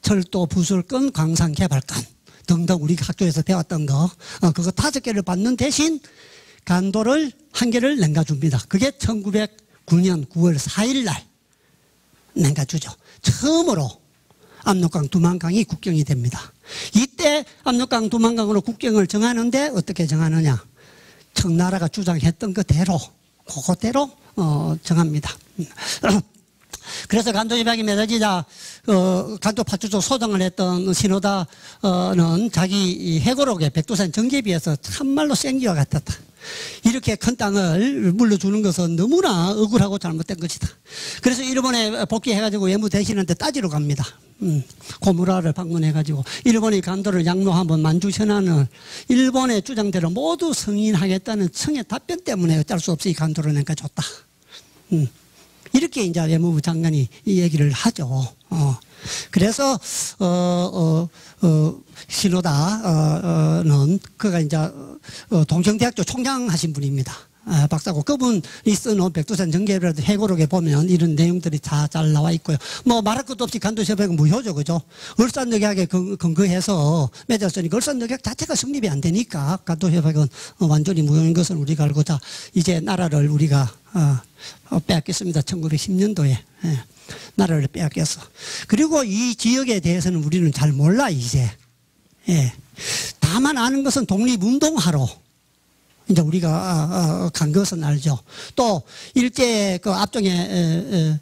철도 부술권 광산 개발권. 등등 우리가 학교에서 배웠던 거 어, 그거 다섯 개를 받는 대신 간도를 한 개를 냉가줍니다. 그게 1909년 9월 4일 날 냉가주죠. 처음으로 압록강 두만강이 국경이 됩니다. 이때 압록강 두만강으로 국경을 정하는데 어떻게 정하느냐? 청나라가 주장했던 그대로 그대로 어, 정합니다. 그래서 간도지방이 맺어지자 어, 간도 파출소 소장을 했던 신호다는 자기 해고록에 백두산 정계비에서 참말로 생기와 같았다. 이렇게 큰 땅을 물려주는 것은 너무나 억울하고 잘못된 것이다. 그래서 일본에 복귀해가지고 외무 대신한테 따지러 갑니다. 음, 고무라를 방문해가지고 일본이 간도를 양로하면 만주 현안을 일본의 주장대로 모두 승인하겠다는 청의 답변 때문에 어쩔 수 없이 간도를 내가 줬다. 음. 이렇게 이제 외무부 장관이 이 얘기를 하죠. 어. 그래서 어, 어, 어, 신호다는 그가 이제 어, 동경대학교 총장 하신 분입니다. 아, 박사고 그분이 쓰는 백두산 정계를 해고록에 보면 이런 내용들이 다 잘 나와 있고요. 뭐 말할 것도 없이 간도협약은 무효죠, 그죠? 을산역약에 근- 근거해서 맺었으니까 을산역약 자체가 성립이 안 되니까 간도협약은 어, 완전히 무효인 것을 우리가 알고 자 이제 나라를 우리가 어, 어, 빼앗겼습니다. 1910년도에 예, 나라를 빼앗겼어. 그리고 이 지역에 대해서는 우리는 잘 몰라 이제. 예. 다만 아는 것은 독립운동하러 이제 우리가 아, 아, 간 것은 알죠. 또 일제 그 앞쪽에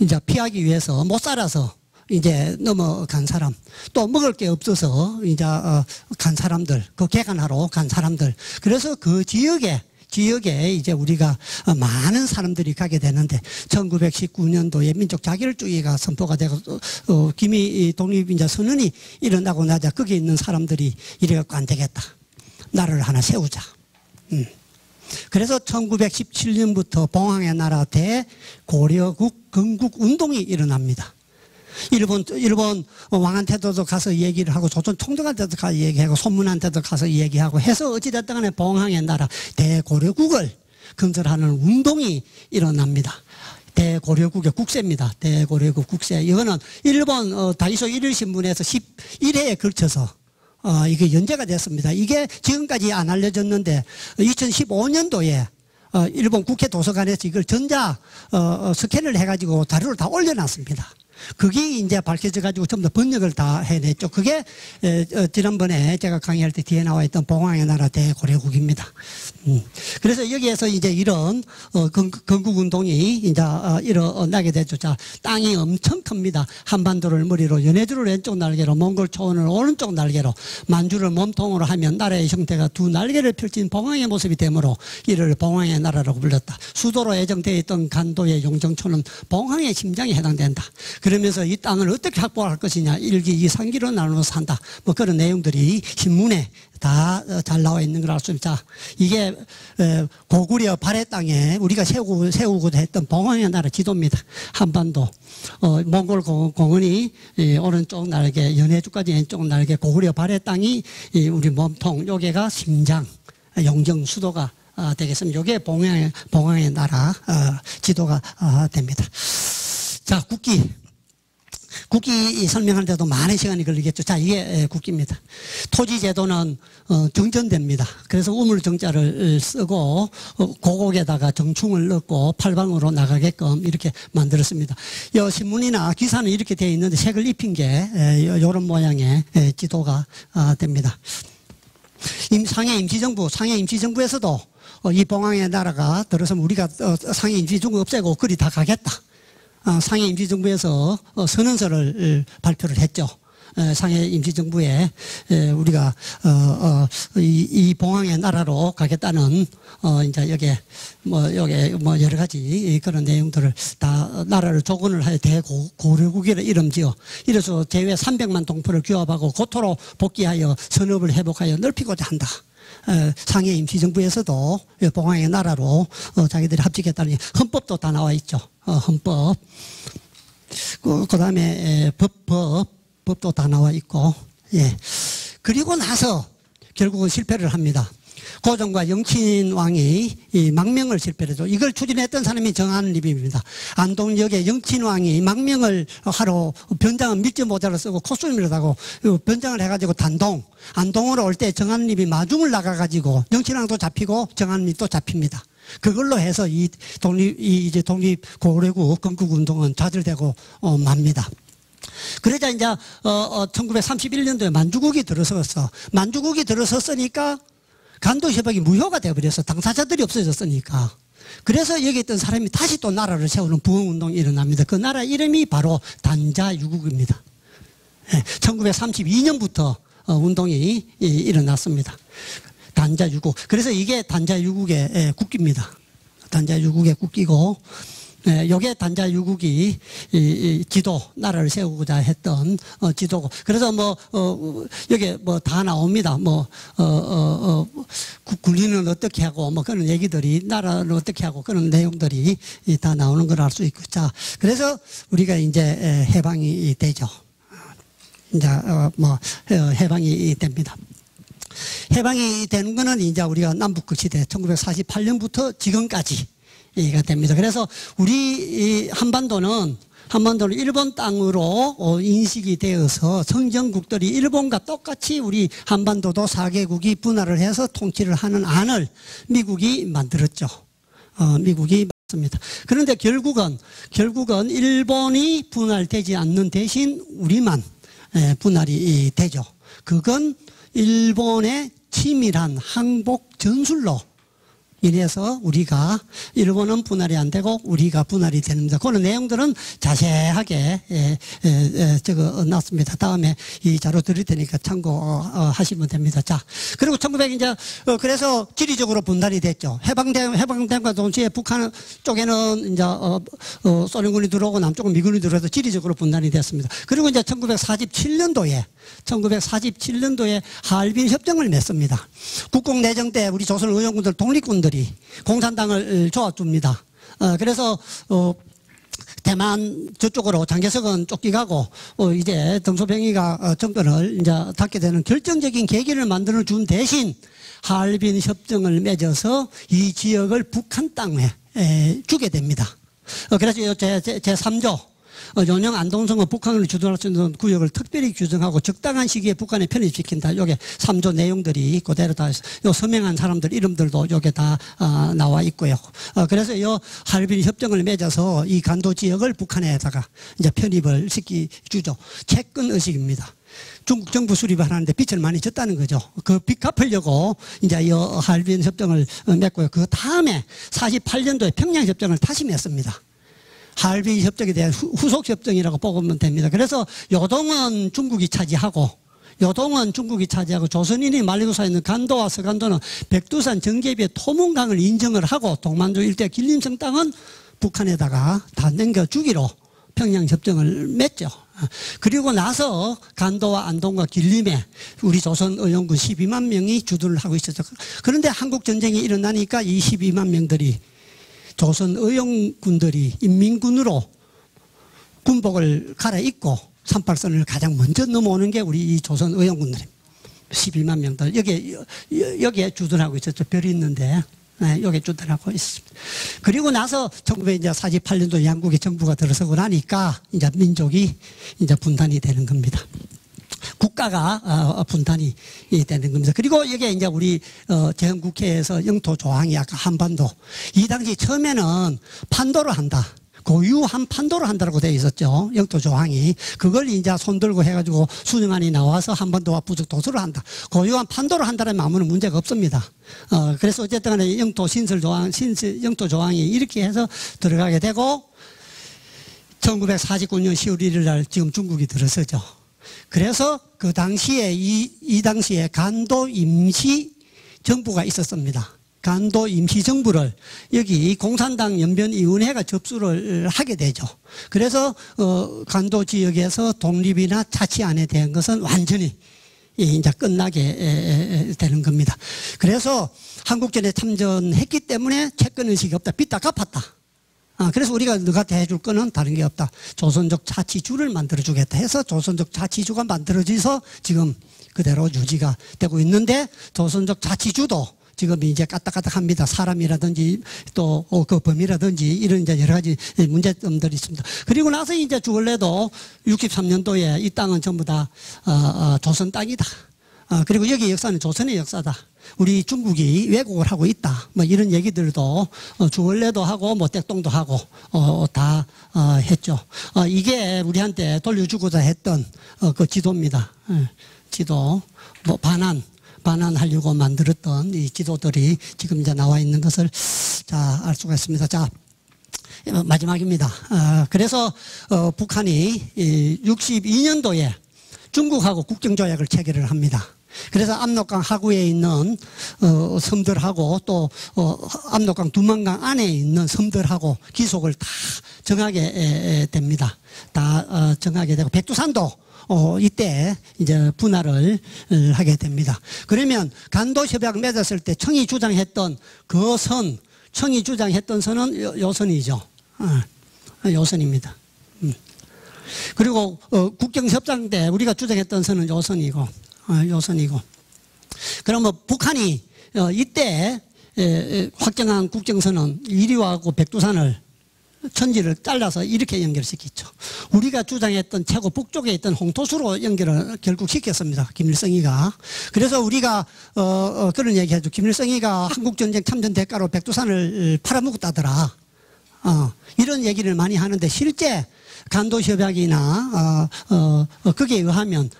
이제 피하기 위해서 못 살아서 이제 넘어간 사람. 또 먹을 게 없어서 이제 어, 간 사람들 그 개간하러 간 사람들. 그래서 그 지역에 지역에 이제 우리가 어, 많은 사람들이 가게 되는데 1919년도에 민족 자결주의가 선포가 되고 어, 어, 기미 독립 이제 선언이 일어나고 나자 거기 있는 사람들이 이래갖고 안 되겠다 나라를 하나 세우자. 음. 그래서 1917년부터 봉황의 나라 대 고려국 건국 운동이 일어납니다. 일본 일본 왕한테도 가서 얘기를 하고 조선 총독한테도 가서 얘기하고 손문한테도 가서 얘기하고 해서 어찌됐든 간에 봉황의 나라 대고려국을 건설하는 운동이 일어납니다. 대고려국의 국세입니다. 대고려국 국세. 이거는 일본 어, 다이소 일일신문에서 11회에 걸쳐서 어, 이게 연재가 됐습니다. 이게 지금까지 안 알려졌는데 2015년도에 어, 일본 국회 도서관에서 이걸 전자 어, 어, 스캔을 해가지고 자료를 다 올려놨습니다. 그게 이제 밝혀져 가지고 전부 다 번역을 다 해냈죠. 그게 에, 어, 지난번에 제가 강의할 때 뒤에 나와 있던 봉황의 나라 대고려국입니다. 음. 그래서 여기에서 이제 이런 어, 건, 건국운동이 이제 어, 일어나게 되죠. 자, 땅이 엄청 큽니다. 한반도를 머리로 연해주를 왼쪽 날개로 몽골 초원을 오른쪽 날개로 만주를 몸통으로 하면 나라의 형태가 두 날개를 펼친 봉황의 모습이 되므로 이를 봉황의 나라라고 불렀다. 수도로 예정되어 있던 간도의 용정초는 봉황의 심장에 해당된다. 그러면서 이 땅을 어떻게 확보할 것이냐 일기 이상기로 나누어서 산다. 뭐 그런 내용들이 신문에 다 잘 나와 있는 걸 알 수 있다. 이게 에, 고구려 발해 땅에 우리가 세우고 세우고자 했던 봉황의 나라 지도입니다. 한반도 어, 몽골 공- 공원이 이 오른쪽 날개 연해주까지 왼쪽 날개 고구려 발해 땅이 이 우리 몸통 요게가 심장 영정 수도가 아, 되겠습니다. 요게 봉황의 봉황의 나라 아, 지도가 아, 됩니다. 자 국기 국기 설명하는데도 많은 시간이 걸리겠죠. 자, 이게 에, 국기입니다. 토지 제도는 어, 정전됩니다. 그래서 우물 정자를 쓰고 어, 고곡에다가 정충을 넣고 팔방으로 나가게끔 이렇게 만들었습니다. 이 신문이나 기사는 이렇게 되어 있는데 색을 입힌 게 이런 모양의 에, 지도가 아, 됩니다. 임, 상해 임시정부, 상해 임시정부에서도 어, 이 봉황의 나라가 들어서면 우리가 어, 상해 임시정부 없애고 그리 다 가겠다. 어, 상해 임시정부에서 어, 선언서를 어, 발표를 했죠. 에, 상해 임시정부에 에, 우리가 이, 이 봉황의 나라로 가겠다는 어, 이제 여기 뭐 여기 뭐 여러 가지 그런 내용들을 다 나라를 조건을 하여 대고려국이라 이름지어 이래서 제외 300만 동포를 규합하고 고토로 복귀하여 선업을 회복하여 넓히고자 한다. 에, 상해 임시정부에서도 봉황의 나라로 어, 자기들이 합치겠다는 헌법도 다 나와 있죠. 어, 헌법. 그, 그 다음에 법, 법, 법도 다 나와 있고, 예. 그리고 나서 결국은 실패를 합니다. 고종과 영친 왕이 이 망명을 하죠. 이걸 추진했던 사람이 정한립입니다. 안동역에 영친 왕이 망명을 하러 변장은 밀지 모자를 쓰고 코스튬을 하고 변장을 해가지고 단동, 안동으로 올 때 정한립이 마중을 나가가지고 영친 왕도 잡히고 정한립도 잡힙니다. 그걸로 해서 이 독립, 이 이제 독립 고려국 건국 운동은 좌절되고 어, 맙니다. 그러자 이제 어, 어, 1931년도에 만주국이 들어섰어. 만주국이 들어섰으니까 간도 협약이 무효가 되어버려서 당사자들이 없어졌으니까. 그래서 여기 있던 사람이 다시 또 나라를 세우는 부흥운동이 일어납니다. 그 나라 이름이 바로 단자유국입니다. 1932년부터 어, 운동이 이, 일어났습니다. 단자유국. 그래서 이게 단자유국의 예, 국기입니다. 단자유국의 국기고, 예, 요게 단자 유국이 이, 이 지도, 나라를 세우고자 했던 어, 지도고. 그래서 뭐, 어, 여기 뭐 다 나옵니다. 뭐, 어, 어, 어, 국- 군리는 어떻게 하고, 뭐 그런 얘기들이, 나라를 어떻게 하고, 그런 내용들이 이다 나오는 걸 알 수 있고. 자, 그래서 우리가 이제 에, 해방이 되죠. 이제, 어, 뭐, 어, 해방이 됩니다. 해방이 되는 거는 이제 우리가 남북 시대 1948년부터 지금까지 가 됩니다. 그래서 우리 이 한반도는 한반도는 일본 땅으로 어, 인식이 되어서 성전국들이 일본과 똑같이 우리 한반도도 4개국이 분할을 해서 통치를 하는 안을 미국이 만들었죠. 어, 미국이 맞습니다. 그런데 결국은 결국은 일본이 분할되지 않는 대신 우리만 예, 분할이 되죠. 그건 일본의 치밀한 항복 전술로 이래서 우리가 일본은 분할이 안 되고 우리가 분할이 됩니다. 그런 내용들은 자세하게 예, 예, 예, 적어 놨습니다. 다음에 이 자료 드릴 테니까 참고하시면 됩니다. 자, 그리고 1900 이제 어, 그래서 지리적으로 분할이 됐죠. 해방된 해방된과 동시에 북한 쪽에는 이제 어, 어, 소련군이 들어오고 남쪽은 미군이 들어와서 지리적으로 분할이 됐습니다. 그리고 이제 1947년도에 1947년도에 하얼빈 협정을 맺습니다. 국공 내정 때 우리 조선 의용군들 독립군들이 공산당을 도와줍니다. 어, 그래서 어, 대만 저쪽으로 장개석은 쫓기가고 어, 이제 등소병이가 어, 정권을 이제 닫게 되는 결정적인 계기를 만들어 준 대신 하얼빈 협정을 맺어서 이 지역을 북한 땅에 에, 주게 됩니다. 어, 그래서 제, 제, 제 3조 어, 연영 안동성은 북한을 주둔할 수 있는 구역을 특별히 규정하고 적당한 시기에 북한에 편입시킨다. 요게 3조 내용들이 그대로 다, 요 서명한 사람들 이름들도 요게 다, 어, 나와 있고요. 어, 그래서 요 하얼빈 협정을 맺어서 이 간도 지역을 북한에다가 이제 편입을 시키주죠. 채권 의식입니다. 중국 정부 수립을 하는데 빚을 많이 졌다는 거죠. 그 빚 갚으려고 이제 이 하얼빈 협정을 맺고요. 그 다음에 48년도에 평양 협정을 다시 맺습니다. 하얼빈 협정에 대한 후속 협정이라고 보면 됩니다. 그래서 요동은 중국이 차지하고 요동은 중국이 차지하고 조선인이 말리고사에 있는 간도와 서간도는 백두산 정계비의 토문강을 인정을 하고 동만주 일대 길림성 땅은 북한에다가 다 넘겨주기로 평양협정을 맺죠. 그리고 나서 간도와 안동과 길림에 우리 조선 의용군 12만 명이 주둔을 하고 있었죠. 그런데 한국 전쟁이 일어나니까 이 12만 명들이 조선 의용군들이 인민군으로 군복을 갈아입고 38선을 가장 먼저 넘어오는 게 우리 이 조선 의용군들입니다. 12만 명들. 여기에, 여기에 주둔하고 있었죠. 별이 있는데. 네, 여기에 주둔하고 있습니다. 그리고 나서 1948년도 양국의 정부가 들어서고 나니까 이제 민족이 이제 분단이 되는 겁니다. 국가가 어, 분단이 되는 겁니다. 그리고 이게 이제 우리 제헌국회에서 영토 조항이 아까 한반도 이 당시 처음에는 판도를 한다. 고유한 판도를 한다고 되어 있었죠. 영토 조항이. 그걸 이제 손들고 해가지고 수능안이 나와서 한반도와 부족 도서를 한다. 고유한 판도를 한다는 아무런 문제가 없습니다. 어, 그래서 어쨌든 간에 영토 신설 조항, 신설, 영토 조항이 이렇게 해서 들어가게 되고 1949년 10월 1일 날 지금 중국이 들어서죠. 그래서 그 당시에 이, 이 당시에 간도 임시 정부가 있었습니다. 간도 임시 정부를 여기 공산당 연변위원회가 접수를 하게 되죠. 그래서 어, 간도 지역에서 독립이나 자치안에 대한 것은 완전히 이제 끝나게 되는 겁니다. 그래서 한국전에 참전했기 때문에 채권 의식이 없다. 빚다 갚았다. 아, 그래서 우리가 너한테 해줄 거는 다른 게 없다. 조선족 자치주를 만들어주겠다 해서 조선족 자치주가 만들어져서 지금 그대로 유지가 되고 있는데 조선족 자치주도 지금 이제 까딱까딱합니다. 사람이라든지 또그 어, 범위라든지 이런 이제 여러 가지 문제점들이 있습니다. 그리고 나서 이제 주얼레도 63년도에 이 땅은 전부 다 어, 어, 조선 땅이다. 어, 그리고 여기 역사는 조선의 역사다. 우리 중국이 왜곡을 하고 있다. 뭐 이런 얘기들도 어, 주원래도 하고 뭐 땡동도 하고 어, 다 어, 했죠. 어, 이게 우리한테 돌려주고자 했던 어, 그 지도입니다. 예, 지도 뭐 반환 반환하려고 만들었던 이 지도들이 지금 이제 나와 있는 것을 자 알 수가 있습니다. 자 마지막입니다. 어, 그래서 어, 북한이 62년도에 중국하고 국정조약을 체결을 합니다. 그래서 압록강 하구에 있는 어, 섬들하고 또 어, 압록강 두만강 안에 있는 섬들하고 기속을 다 정하게 에, 에, 됩니다. 다 어, 정하게 되고 백두산도 어, 이때 이제 분할을 하게 됩니다. 그러면 간도협약 맺었을 때 청이 주장했던 그 선, 청이 주장했던 선은 요, 요 선이죠. 어, 요 선입니다. 음. 그리고 어, 국경협상 때 우리가 주장했던 선은 요 선이고 어, 요선이고 그러면 북한이 어, 이때 확정한 국정선은 이리와하고 백두산을 천지를 잘라서 이렇게 연결시켰죠. 우리가 주장했던 최고 북쪽에 있던 홍토수로 연결을 결국 시켰습니다. 김일성이가. 그래서 우리가 어, 어, 그런 얘기하죠. 김일성이가 한국전쟁 참전 대가로 백두산을 팔아먹었다더라. 어, 이런 얘기를 많이 하는데 실제 간도협약이나 어, 어, 어, 거기에 의하면 어,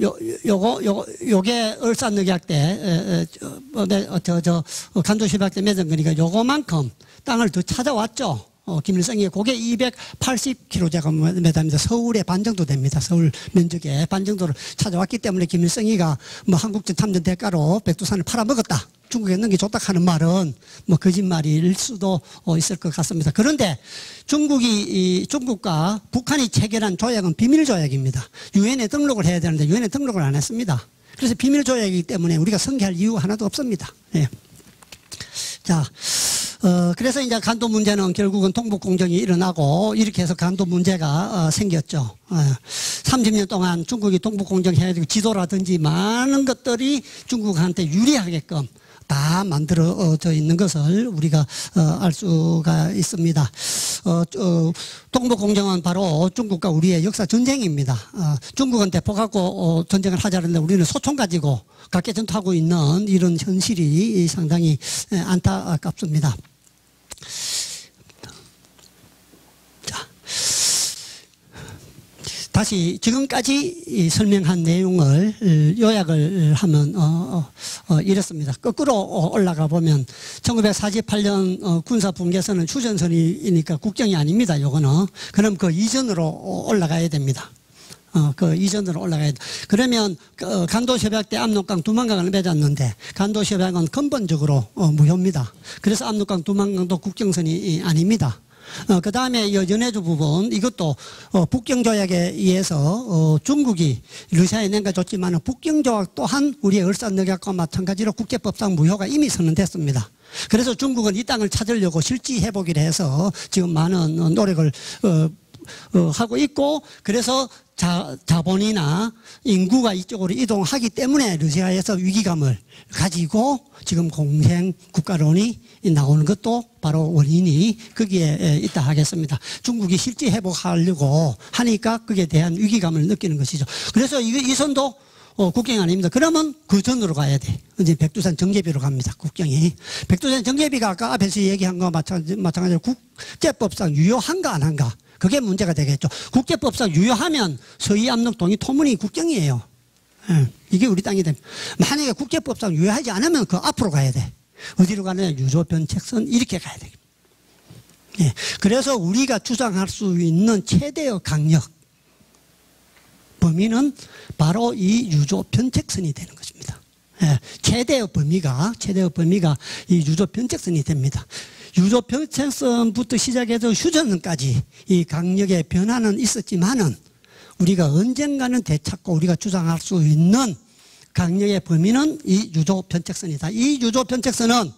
요, 요거, 요거, 요게 을산늑약 때, 에, 어, 매- 어, 저, 저, 어, 간도협약 때 맺은 거니까 요거만큼 땅을 더 찾아왔죠. 어, 김일성이 그게 280km제곱미터입니다. 서울의 반 정도 됩니다. 서울 면적의 반 정도를 찾아왔기 때문에 김일성이가 뭐 한국전 참전 대가로 백두산을 팔아먹었다. 중국에 넘기 줬다 하는 말은 뭐 거짓말일 수도 어, 있을 것 같습니다. 그런데 중국이 이 중국과 북한이 체결한 조약은 비밀 조약입니다. 유엔에 등록을 해야 되는데 유엔에 등록을 안 했습니다. 그래서 비밀 조약이기 때문에 우리가 성계할 이유가 하나도 없습니다. 예. 자, 어, 그래서 이제 간도 문제는 결국은 동북 공정이 일어나고 이렇게 해서 간도 문제가 어, 생겼죠. 어, 30년 동안 중국이 동북 공정 해가지고 지도라든지 많은 것들이 중국한테 유리하게끔 다 만들어져 있는 것을 우리가 어, 알 수가 있습니다. 어, 어, 동북 공정은 바로 중국과 우리의 역사 전쟁입니다. 어, 중국은 대포 갖고 어, 전쟁을 하자는데 우리는 소총 가지고 각계 전투하고 있는 이런 현실이 상당히 에, 안타깝습니다. 자, 다시 지금까지 이 설명한 내용을 어, 요약을 하면 어, 어, 어, 이렇습니다. 거꾸로 어, 올라가 보면 1948년 어, 군사 분계선은 휴전선이니까 국정이 아닙니다. 요거는 그럼 그 이전으로 어, 올라가야 됩니다. 어, 그 이전으로 올라가야 돼. 그러면 그 간도협약 때 압록강 두만강을 맺었는데 간도협약은 근본적으로 어, 무효입니다. 그래서 압록강 두만강도 국정선이 이, 아닙니다. 어, 그 다음에 연해주 부분 이것도 어, 북경조약에 의해서 어, 중국이 러시아에 낸가 줬지만 북경조약 또한 우리의 을산늑약과 마찬가지로 국제법상 무효가 이미 선언됐습니다. 그래서 중국은 이 땅을 찾으려고 실지 회복을 해서 지금 많은 어, 노력을 어, 어, 하고 있고 그래서 자, 자본이나 인구가 이쪽으로 이동하기 때문에 러시아에서 위기감을 가지고 지금 공생 국가론이 나오는 것도 바로 원인이 거기에 에, 있다 하겠습니다. 중국이 실제 회복하려고 하니까 거기에 대한 위기감을 느끼는 것이죠. 그래서 이, 이 선도 어, 국경이 아닙니다. 그러면 그 전으로 가야 돼. 이제 백두산 정계비로 갑니다. 국경이. 백두산 정계비가 아까 앞에서 얘기한 거와 마찬가지- 마찬가지로 국제법상 유효한가 안 한가. 그게 문제가 되겠죠. 국제법상 유효하면 서해 압록동이 토문이 국경이에요. 예, 이게 우리 땅이 됩니다. 만약에 국제법상 유효하지 않으면 그 앞으로 가야 돼. 어디로 가느냐? 유조 변책선 이렇게 가야 돼. 예, 그래서 우리가 주장할 수 있는 최대의 강력 범위는 바로 이 유조 변책선이 되는 것입니다. 예, 최대의 범위가 최대의 범위가 이 유조 변책선이 됩니다. 유조 변책선부터 시작해서 휴전선까지 이 강력의 변화는 있었지만은 우리가 언젠가는 되찾고 우리가 주장할 수 있는 강력의 범위는 이 유조 변책선이다. 이 유조 변책선은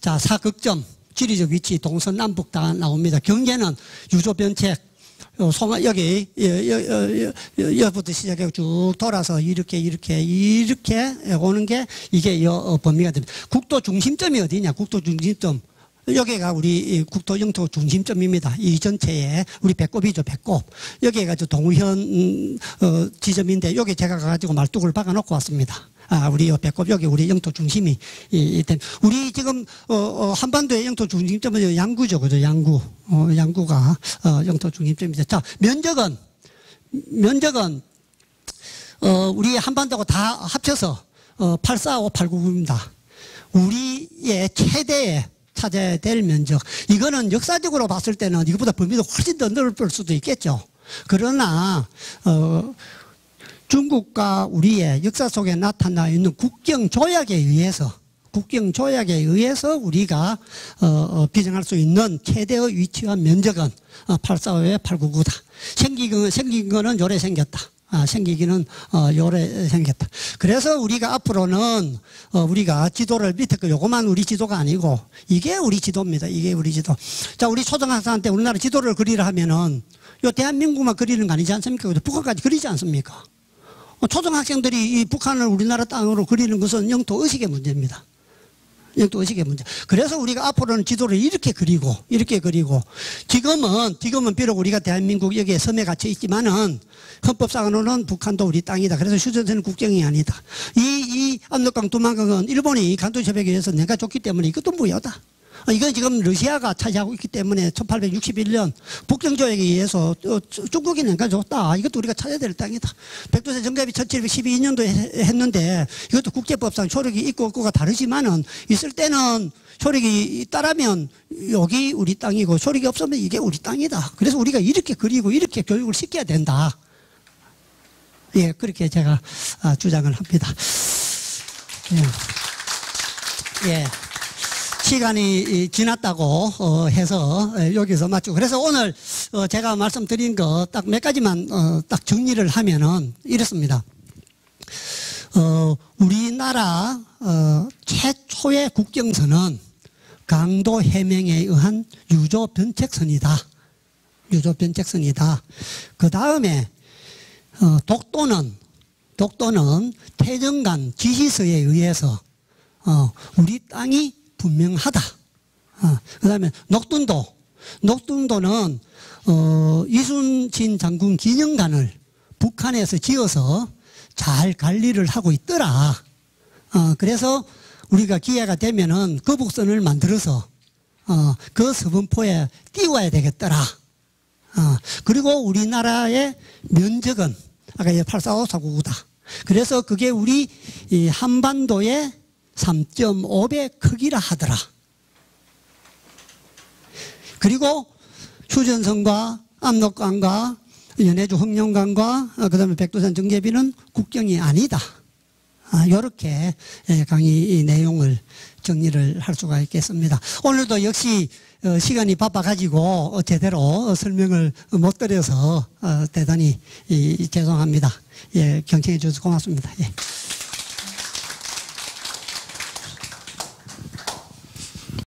자 사극점 지리적 위치 동서 남북 다 나옵니다. 경계는 유조 변책 요 송아 여기 여, 부터 시작해 쭉 돌아서 이렇게 이렇게 이렇게 오는 게 이게 여 어, 범위가 됩니다. 국도 중심점이 어디냐? 국도 중심점 여기가 우리 이 국토 영토 중심점입니다. 이 전체에 우리 배꼽이죠 배꼽. 여기가 저 동우현 음, 어, 지점인데 여기 제가 가가지고 말뚝을 박아놓고 왔습니다. 아, 우리 요 배꼽 여기 우리 영토 중심이 이, 이 때- 우리 지금 어, 어, 한반도의 영토 중심점은 양구죠, 그죠? 양구, 어, 양구가 어, 영토 중심점입니다. 자, 면적은 면적은 어, 우리 한반도가 다 합쳐서 어, 84589입니다. 우리의 최대의 찾아야 될 면적. 이거는 역사적으로 봤을 때는 이거보다 범위도 훨씬 더 넓을 수도 있겠죠. 그러나 어, 중국과 우리의 역사 속에 나타나 있는 국경 조약에 의해서 국경 조약에 의해서 우리가 어, 어, 비정할 수 있는 최대의 위치와 면적은 어, 845에 899다. 생긴 거 생긴 거는 요래 생겼다. 아, 생기기는 어, 요래 생겼다. 그래서 우리가 앞으로는 어, 우리가 지도를 밑에 거 요거만 우리 지도가 아니고 이게 우리 지도입니다. 이게 우리 지도. 자, 우리 초등학생한테 우리나라 지도를 그리라 하면은 요 대한민국만 그리는 거 아니지 않습니까? 북한까지 그리지 않습니까? 어, 초등학생들이 이 북한을 우리나라 땅으로 그리는 것은 영토 의식의 문제입니다. 영토 의식의 문제. 그래서 우리가 앞으로는 지도를 이렇게 그리고 이렇게 그리고 지금은 지금은 비록 우리가 대한민국 여기에 섬에 갇혀 있지만은 헌법상으로는 북한도 우리 땅이다. 그래서 휴전선은 국경이 아니다. 이, 이 압록강 두만강은 일본이 간도 협약에 의해서 내가 줬기 때문에 이것도 무효다. 어, 이건 지금 러시아가 차지하고 있기 때문에 1861년 북정조약에 의해서 어, 주- 중국이 내가 줬다. 이것도 우리가 찾아야 될 땅이다. 백두산 정답이 1712년도에 했는데 이것도 국제법상 효력이 있고 없고가 다르지만은 있을 때는 효력이 따라면 여기 우리 땅이고 효력이 없으면 이게 우리 땅이다. 그래서 우리가 이렇게 그리고 이렇게 교육을 시켜야 된다. 예, 그렇게 제가 아, 주장을 합니다. 예. 예. 시간이 이, 지났다고 어, 해서 에, 여기서 마치고 그래서 오늘 어, 제가 말씀드린 거 딱 몇 가지만 어, 딱 정리를 하면은 이렇습니다. 어, 우리나라 어, 최초의 국경선은 강도 해명에 의한 유조 변책선이다. 유조 변책선이다. 그 다음에 어, 독도는 독도는 태정간 지시서에 의해서 어, 우리 땅이 분명하다. 어, 그 다음에 녹둔도. 녹둔도는, 어, 이순신 장군 기념관을 북한에서 지어서 잘 관리를 하고 있더라. 어, 그래서 우리가 기회가 되면은 거북선을 만들어서, 어, 그 서분포에 띄워야 되겠더라. 어, 그리고 우리나라의 면적은 아까 84549다. 그래서 그게 우리 이 한반도의 3.5배 크기라 하더라. 그리고 휴전선과 압록강과 연해주 흑룡강과 어, 그다음에 백두산 정제비는 국경이 아니다. 아, 이렇게 강의 이 내용을 정리를 할 수가 있겠습니다. 오늘도 역시 어, 시간이 바빠가지고 어, 제대로 설명을 못 드려서 어, 대단히 이, 죄송합니다. 예, 경청해 주셔서 고맙습니다. 예.